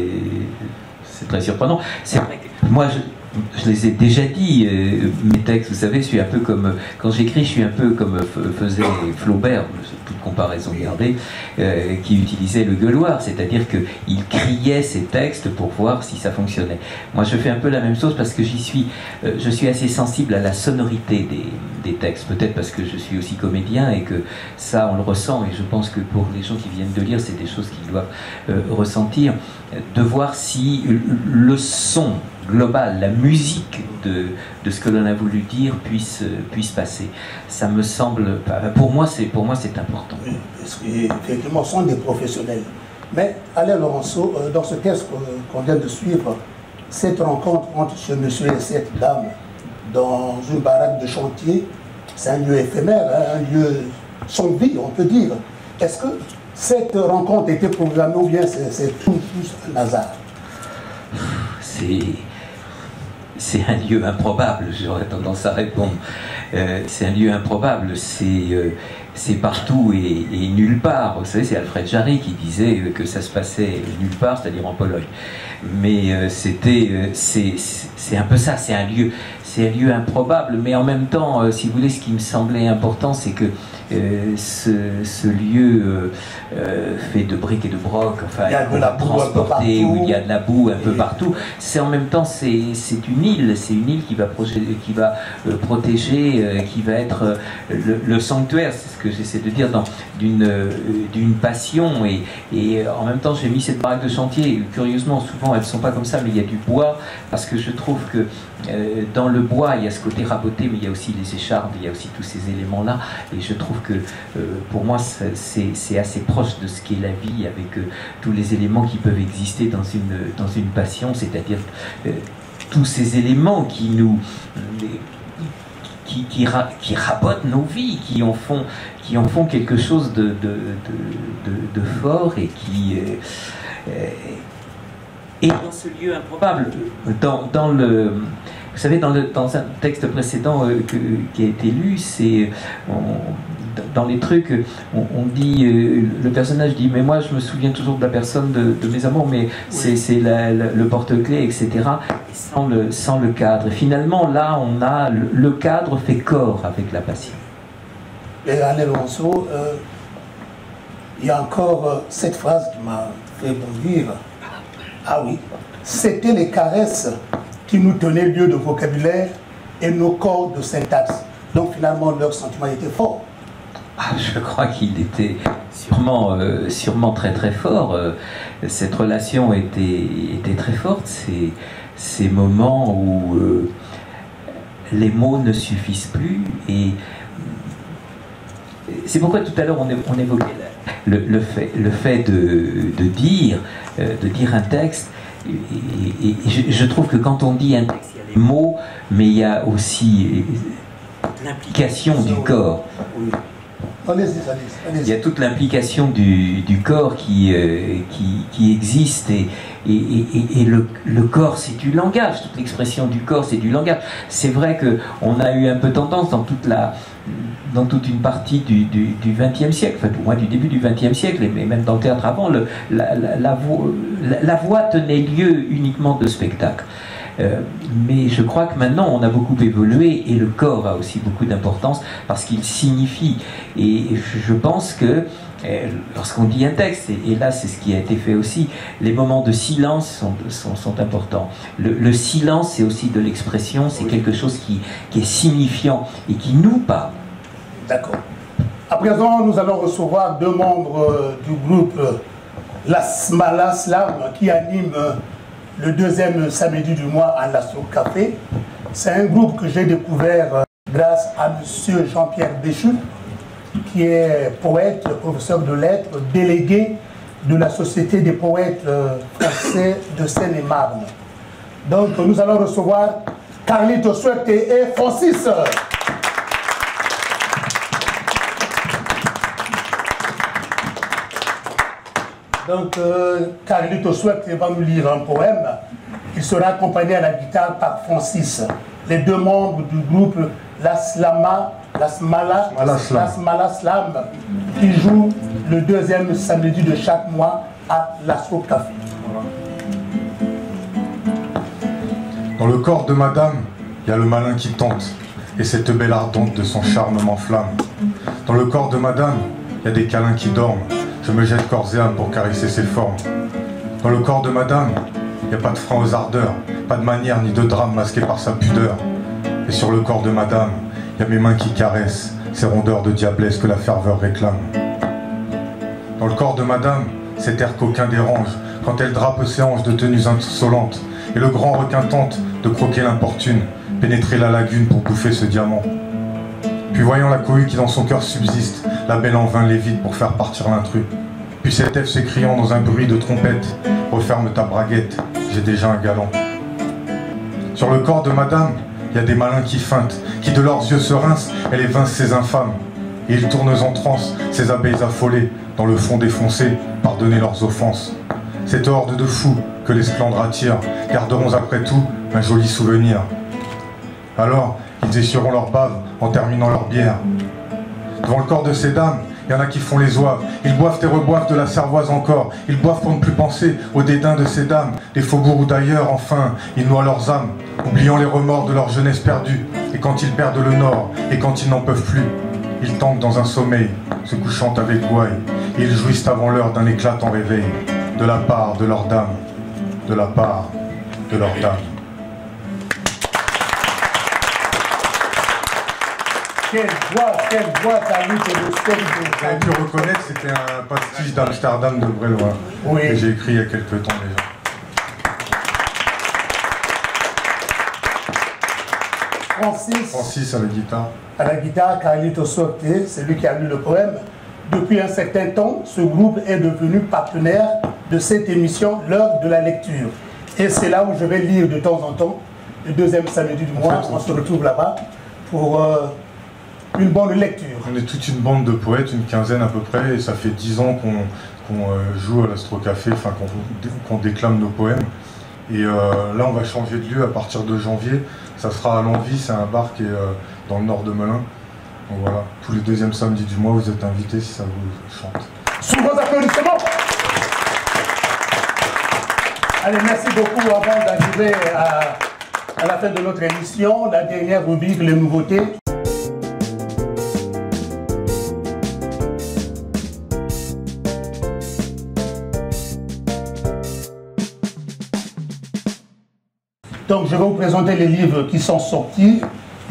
[SPEAKER 2] c'est très surprenant. C'est vrai que moi, je, je les ai déjà dit, euh, mes textes, vous savez, je suis un peu comme, quand j'écris, je suis un peu comme faisait Flaubert, toute comparaison gardée, euh, qui utilisait le gueuloir, c'est-à-dire qu'il criait ses textes pour voir si ça fonctionnait. Moi, je fais un peu la même chose parce que j'y suis, euh, je suis assez sensible à la sonorité des, textes, peut-être parce que je suis aussi comédien et que ça, on le ressent, et je pense que pour les gens qui viennent de lire, c'est des choses qu'ils doivent ressentir, de voir si le son global, la musique de, de ce que l'on a voulu dire puisse, puisse passer. Ça me semble, pour moi, c'est pour moi c'est important.
[SPEAKER 1] Oui, ce sont des professionnels. Mais Alain Laurenceau, dans ce texte qu'on vient de suivre, cette rencontre entre ce monsieur et cette dame dans une baraque de chantier, c'est un lieu éphémère, hein, un lieu sans vie, on peut dire. Est-ce que cette rencontre était programmée ou bien c'est c'est tout juste un hasard?
[SPEAKER 2] C'est c'est un lieu improbable, j'aurais tendance à répondre. Euh, c'est un lieu improbable, c'est euh, partout et, nulle part. Vous savez, c'est Alfred Jarry qui disait euh, que ça se passait nulle part, c'est-à-dire en Pologne. Mais c'était, c'est un peu ça, c'est un lieu, c'est un lieu improbable. Mais en même temps, si vous voulez, ce qui me semblait important, c'est que euh, ce, ce lieu euh, euh, fait de briques et de broc, enfin, qu'on va transporter, où il y a de la boue un peu partout. C'est en même temps, c'est une île, c'est une île qui va, qui va euh, protéger, qui va être le, le sanctuaire, c'est ce que j'essaie de dire, d'une passion. Et, et en même temps, j'ai mis cette baraque de chantier. Curieusement, souvent, elles ne sont pas comme ça, mais il y a du bois, parce que je trouve que euh, dans le bois, il y a ce côté raboté, mais il y a aussi les échardes, il y a aussi tous ces éléments-là. Et je trouve que euh, pour moi, c'est assez proche de ce qu'est la vie, avec euh, tous les éléments qui peuvent exister dans une, dans une passion, c'est-à-dire tous ces éléments qui nous. Qui, qui, ra- qui rabotent nos vies, qui en font, qui en font quelque chose de, de- de fort et qui. Et dans ce lieu improbable, dans, dans le. Vous savez, dans, le, dans un texte précédent euh, que- qui a été lu, c'est. dans les trucs, on, on dit, euh, le personnage dit, mais moi je me souviens toujours de la personne de, de mes amours, mais c'est le porte-clés, etc. et Sans le, sans le cadre. Et finalement, là, on a le, le cadre fait corps avec la passion.
[SPEAKER 1] Et Alain Laurenceau, euh, il y a encore euh, cette phrase qui m'a fait bondir. Ah oui, c'était les caresses qui nous tenaient lieu de vocabulaire et nos corps de syntaxe. Donc finalement, leur sentiment était fort.
[SPEAKER 2] Ah, je crois qu'il était sûrement, euh, très très fort. Euh, cette relation était, très forte. Ces, ces moments où euh, les mots ne suffisent plus. Et c'est pourquoi tout à l'heure on, évoquait le, fait, de, dire, de dire un texte. Et, je, je trouve que quand on dit un texte, il y a les mots, mais il y a aussi euh, l'implication du corps.
[SPEAKER 1] Oui.
[SPEAKER 2] Il y a toute l'implication du, corps qui, euh, qui, existe et, le, corps c'est du langage, toute l'expression du corps c'est du langage. C'est vrai qu'on a eu un peu tendance dans toute, la, dans toute une partie du, 20e siècle, enfin pour moi du début du 20e siècle et même dans le théâtre avant, la, voix, la voix tenait lieu uniquement de spectacle. Euh, mais je crois que maintenant on a beaucoup évolué et le corps a aussi beaucoup d'importance parce qu'il signifie. Et je pense que euh, lorsqu'on dit un texte, et, là c'est ce qui a été fait aussi, les moments de silence sont, sont, importants. Le, silence c'est aussi de l'expression, c'est quelque chose qui, qui, est signifiant et qui nous parle.
[SPEAKER 1] D'accord. À présent, nous allons recevoir deux membres euh, du groupe Las Malas Larmes qui anime le deuxième samedi du mois à l'Astro Café. C'est un groupe que j'ai découvert grâce à M. Jean-Pierre Béchut, qui est poète, professeur de lettres, délégué de la Société des poètes euh, français de Seine-et-Marne. Donc nous allons recevoir Carlito Suerte et Francis. Donc euh, Carlito Suerte va nous lire un poème. Il sera accompagné à la guitare par Francis. Les deux membres du groupe La Slama Las Malas, Las qui joue le deuxième samedi de chaque mois à l'Astro Café.
[SPEAKER 6] Dans le corps de madame, il y a le malin qui tente, et cette belle ardente de son charme m'enflamme. Dans le corps de madame, il y a des câlins qui dorment, je me jette corps et âme pour caresser ses formes. Dans le corps de madame, il n'y a pas de frein aux ardeurs, pas de manière ni de drame masqué par sa pudeur. Et sur le corps de madame, il y a mes mains qui caressent ces rondeurs de diablesse que la ferveur réclame. Dans le corps de madame, cet air qu'aucun dérange, quand elle drape ses hanches de tenues insolentes, et le grand requin tente de croquer l'importune, pénétrer la lagune pour bouffer ce diamant. Puis voyant la cohue qui dans son cœur subsiste, la belle en vain l'évite pour faire partir l'intrus. Puis cette Ève s'écriant dans un bruit de trompette, referme ta braguette, j'ai déjà un galant. Sur le corps de madame, il y a des malins qui feintent, qui de leurs yeux se rincent, elle évince ces infâmes. Et ils tournent en transe, ces abeilles affolées, dans le fond défoncé, pardonner leurs offenses. Cette horde de fous que l'esclandre attire, garderont après tout un joli souvenir. Alors, ils essuieront leur bave en terminant leur bière. Devant le corps de ces dames, il y en a qui font les oives. Ils boivent et reboivent de la cervoise encore. Ils boivent pour ne plus penser au dédain de ces dames, des faubourgs ou d'ailleurs. Enfin, ils noient leurs âmes, oubliant les remords de leur jeunesse perdue. Et quand ils perdent le nord, et quand ils n'en peuvent plus, ils tentent dans un sommeil, se couchant avec gouaille. Ils jouissent avant l'heure d'un éclatant réveil, de la part de leur dame, de la part de leur dame.
[SPEAKER 1] Quelle voix, quelle voix t'as eu
[SPEAKER 6] Vous avez pu reconnaître, c'était un pastiche d'Amsterdam de Brélois oui. que j'ai écrit il y a quelques temps déjà.
[SPEAKER 1] Francis.
[SPEAKER 6] Francis à la guitare.
[SPEAKER 1] À la guitare, Carlito Sorte, c'est lui qui a lu le poème. Depuis un certain temps, ce groupe est devenu partenaire de cette émission, L'heure de la lecture. Et c'est là où je vais lire de temps en temps, le deuxième samedi du mois, on se retrouve là-bas pour euh, une bonne lecture.
[SPEAKER 6] On est toute une bande de poètes, une quinzaine à peu près, et ça fait dix ans qu'on euh, joue à l'Astrocafé, enfin qu'on déclame nos poèmes. Et euh, là, on va changer de lieu à partir de janvier. Ça sera à l'Envie, c'est un bar qui est euh, dans le nord de Melun. Donc voilà, tous les deuxièmes samedis du mois, vous êtes invités si ça vous chante.
[SPEAKER 1] Sous vos applaudissements Allez, merci beaucoup avant d'arriver à, à la fin de notre émission. La dernière rubrique, les nouveautés. Donc je vais vous présenter les livres qui sont sortis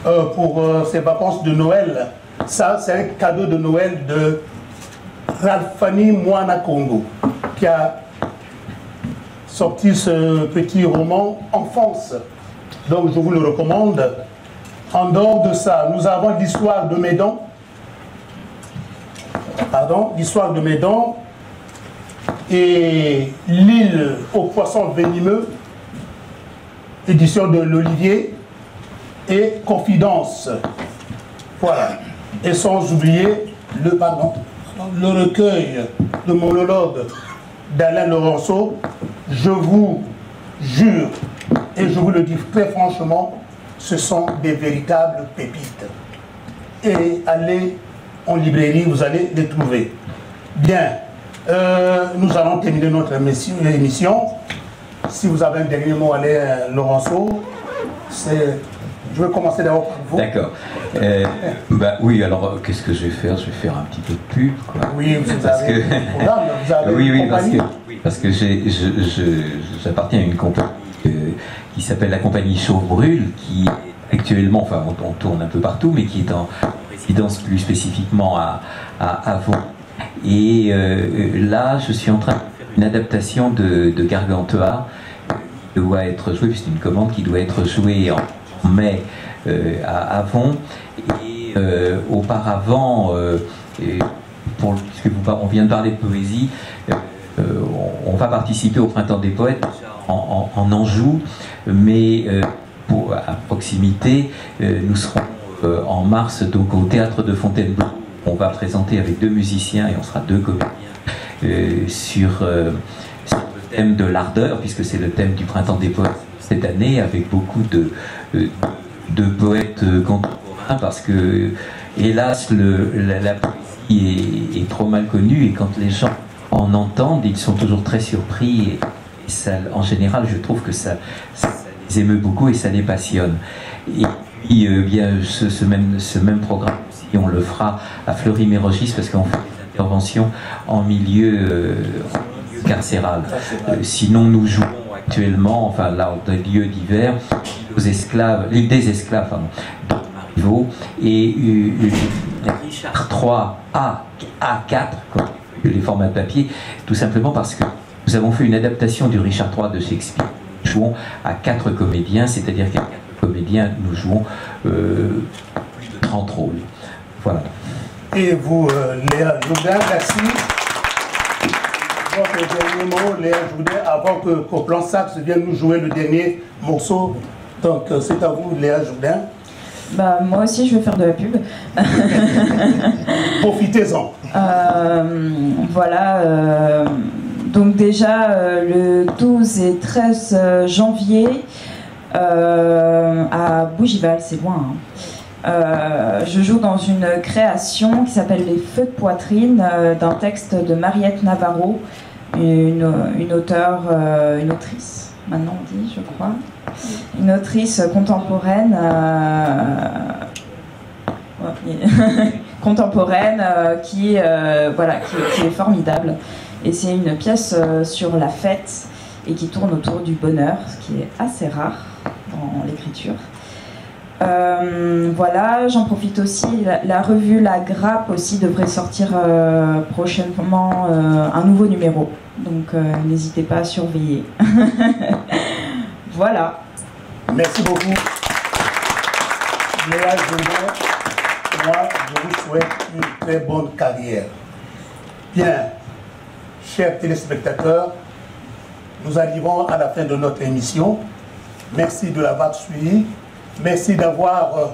[SPEAKER 1] euh, pour euh, ces vacances de Noël. Ça, c'est un cadeau de Noël de Ralfani Moana Congo, qui a sorti ce petit roman Enfance. Donc je vous le recommande. En dehors de ça, nous avons l'histoire de Médon. Pardon, l'histoire de Médon et l'île aux poissons venimeux édition de l'Olivier, et Confidence. Voilà. Et sans oublier le, pardon, le recueil de monologue d'Alain Laurenceau, je vous jure, et je vous le dis très franchement, ce sont des véritables pépites. Et allez en librairie, vous allez les trouver. Bien, euh, nous allons terminer notre émission si vous avez un dernier mot à Léa Laurenceau, c'est... Je vais commencer d'abord par vous.
[SPEAKER 2] D'accord. Euh, bah oui, alors euh, qu'est-ce que je vais faire? Je vais faire un petit peu de pub. Quoi.
[SPEAKER 1] Oui, vous
[SPEAKER 2] Parce
[SPEAKER 1] avez
[SPEAKER 2] que-
[SPEAKER 1] un programme, vous avez
[SPEAKER 2] oui, oui, parce que, oui, parce que j'appartiens à une compagnie euh, qui s'appelle la compagnie Chauve Brûle, qui actuellement, enfin on, on tourne un peu partout, mais qui est en résidence plus spécifiquement à, à Avon. Et euh, là, je suis en train de une adaptation de, Gargantua doit être jouée, c'est une commande qui doit être jouée en mai euh, à Avon. Et euh, auparavant, euh, on vient de parler de poésie, on, va participer au Printemps des Poètes en, Anjou, mais à proximité, nous serons en mars donc au Théâtre de Fontainebleau. On va présenter avec deux musiciens et on sera deux comédiens euh, sur, euh, sur le thème de l'ardeur, puisque c'est le thème du Printemps des Poètes cette année, avec beaucoup de, euh, de poètes contemporains, parce que hélas, le, la, poésie est, trop mal connue, et quand les gens en entendent, ils sont toujours très surpris, et, ça, en général, je trouve que ça, les émeut beaucoup et ça les passionne. Et puis, bien, ce même, ce même programme on le fera à Fleury-Mérogis, parce qu'on fait des interventions en milieu, euh, carcéral. Euh, sinon, nous jouons actuellement, enfin là, des lieux divers, aux esclaves, l'île des esclaves, pardon, Marivaux, et euh, Richard 3 A, A4, comme les formats de papier, tout simplement parce que nous avons fait une adaptation du Richard III de Shakespeare. Nous jouons à quatre comédiens, c'est-à-dire qu'à quatre comédiens, nous jouons euh, plus de 30 rôles. Voilà.
[SPEAKER 1] Et vous, euh, Léa Jourdain, merci. Votre dernier mot, Léa Jourdain, avant que qu'au plan sax vienne nous jouer le dernier morceau. Donc, euh, c'est à vous, Léa Jourdain.
[SPEAKER 3] Bah, moi aussi, je vais faire de la pub.
[SPEAKER 1] Profitez-en.
[SPEAKER 3] Euh, voilà. euh, donc déjà, euh, le 12 et 13 janvier, euh, à Bougival, c'est loin. hein. Euh, je joue dans une création qui s'appelle Les Feux de poitrine euh, d'un texte de Mariette Navarro, une, une auteure, euh, une autrice, maintenant on dit, je crois, une autrice contemporaine. contemporaine qui, voilà, qui, qui est formidable. Et c'est une pièce sur la fête et qui tourne autour du bonheur, ce qui est assez rare dans l'écriture. Euh, voilà, j'en profite aussi. La, revue La Grappe aussi devrait sortir euh, prochainement euh, un nouveau numéro. Donc n'hésitez pas à surveiller. voilà.
[SPEAKER 1] Merci beaucoup. Moi, je vous souhaite une très bonne carrière. Bien, chers téléspectateurs, nous arrivons à la fin de notre émission. Merci de l'avoir suivi. Merci d'avoir euh,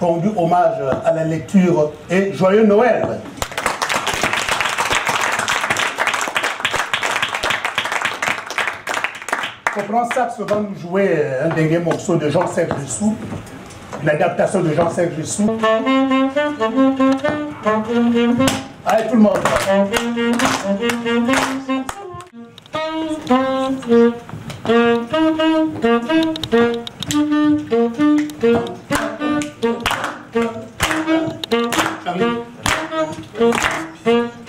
[SPEAKER 1] rendu hommage à la lecture et joyeux Noël. Comprends Sax va nous jouer un dernier morceau de Jean-Serge Dessous, une adaptation de Jean-Serge Dessous. Allez tout le monde. Thank you.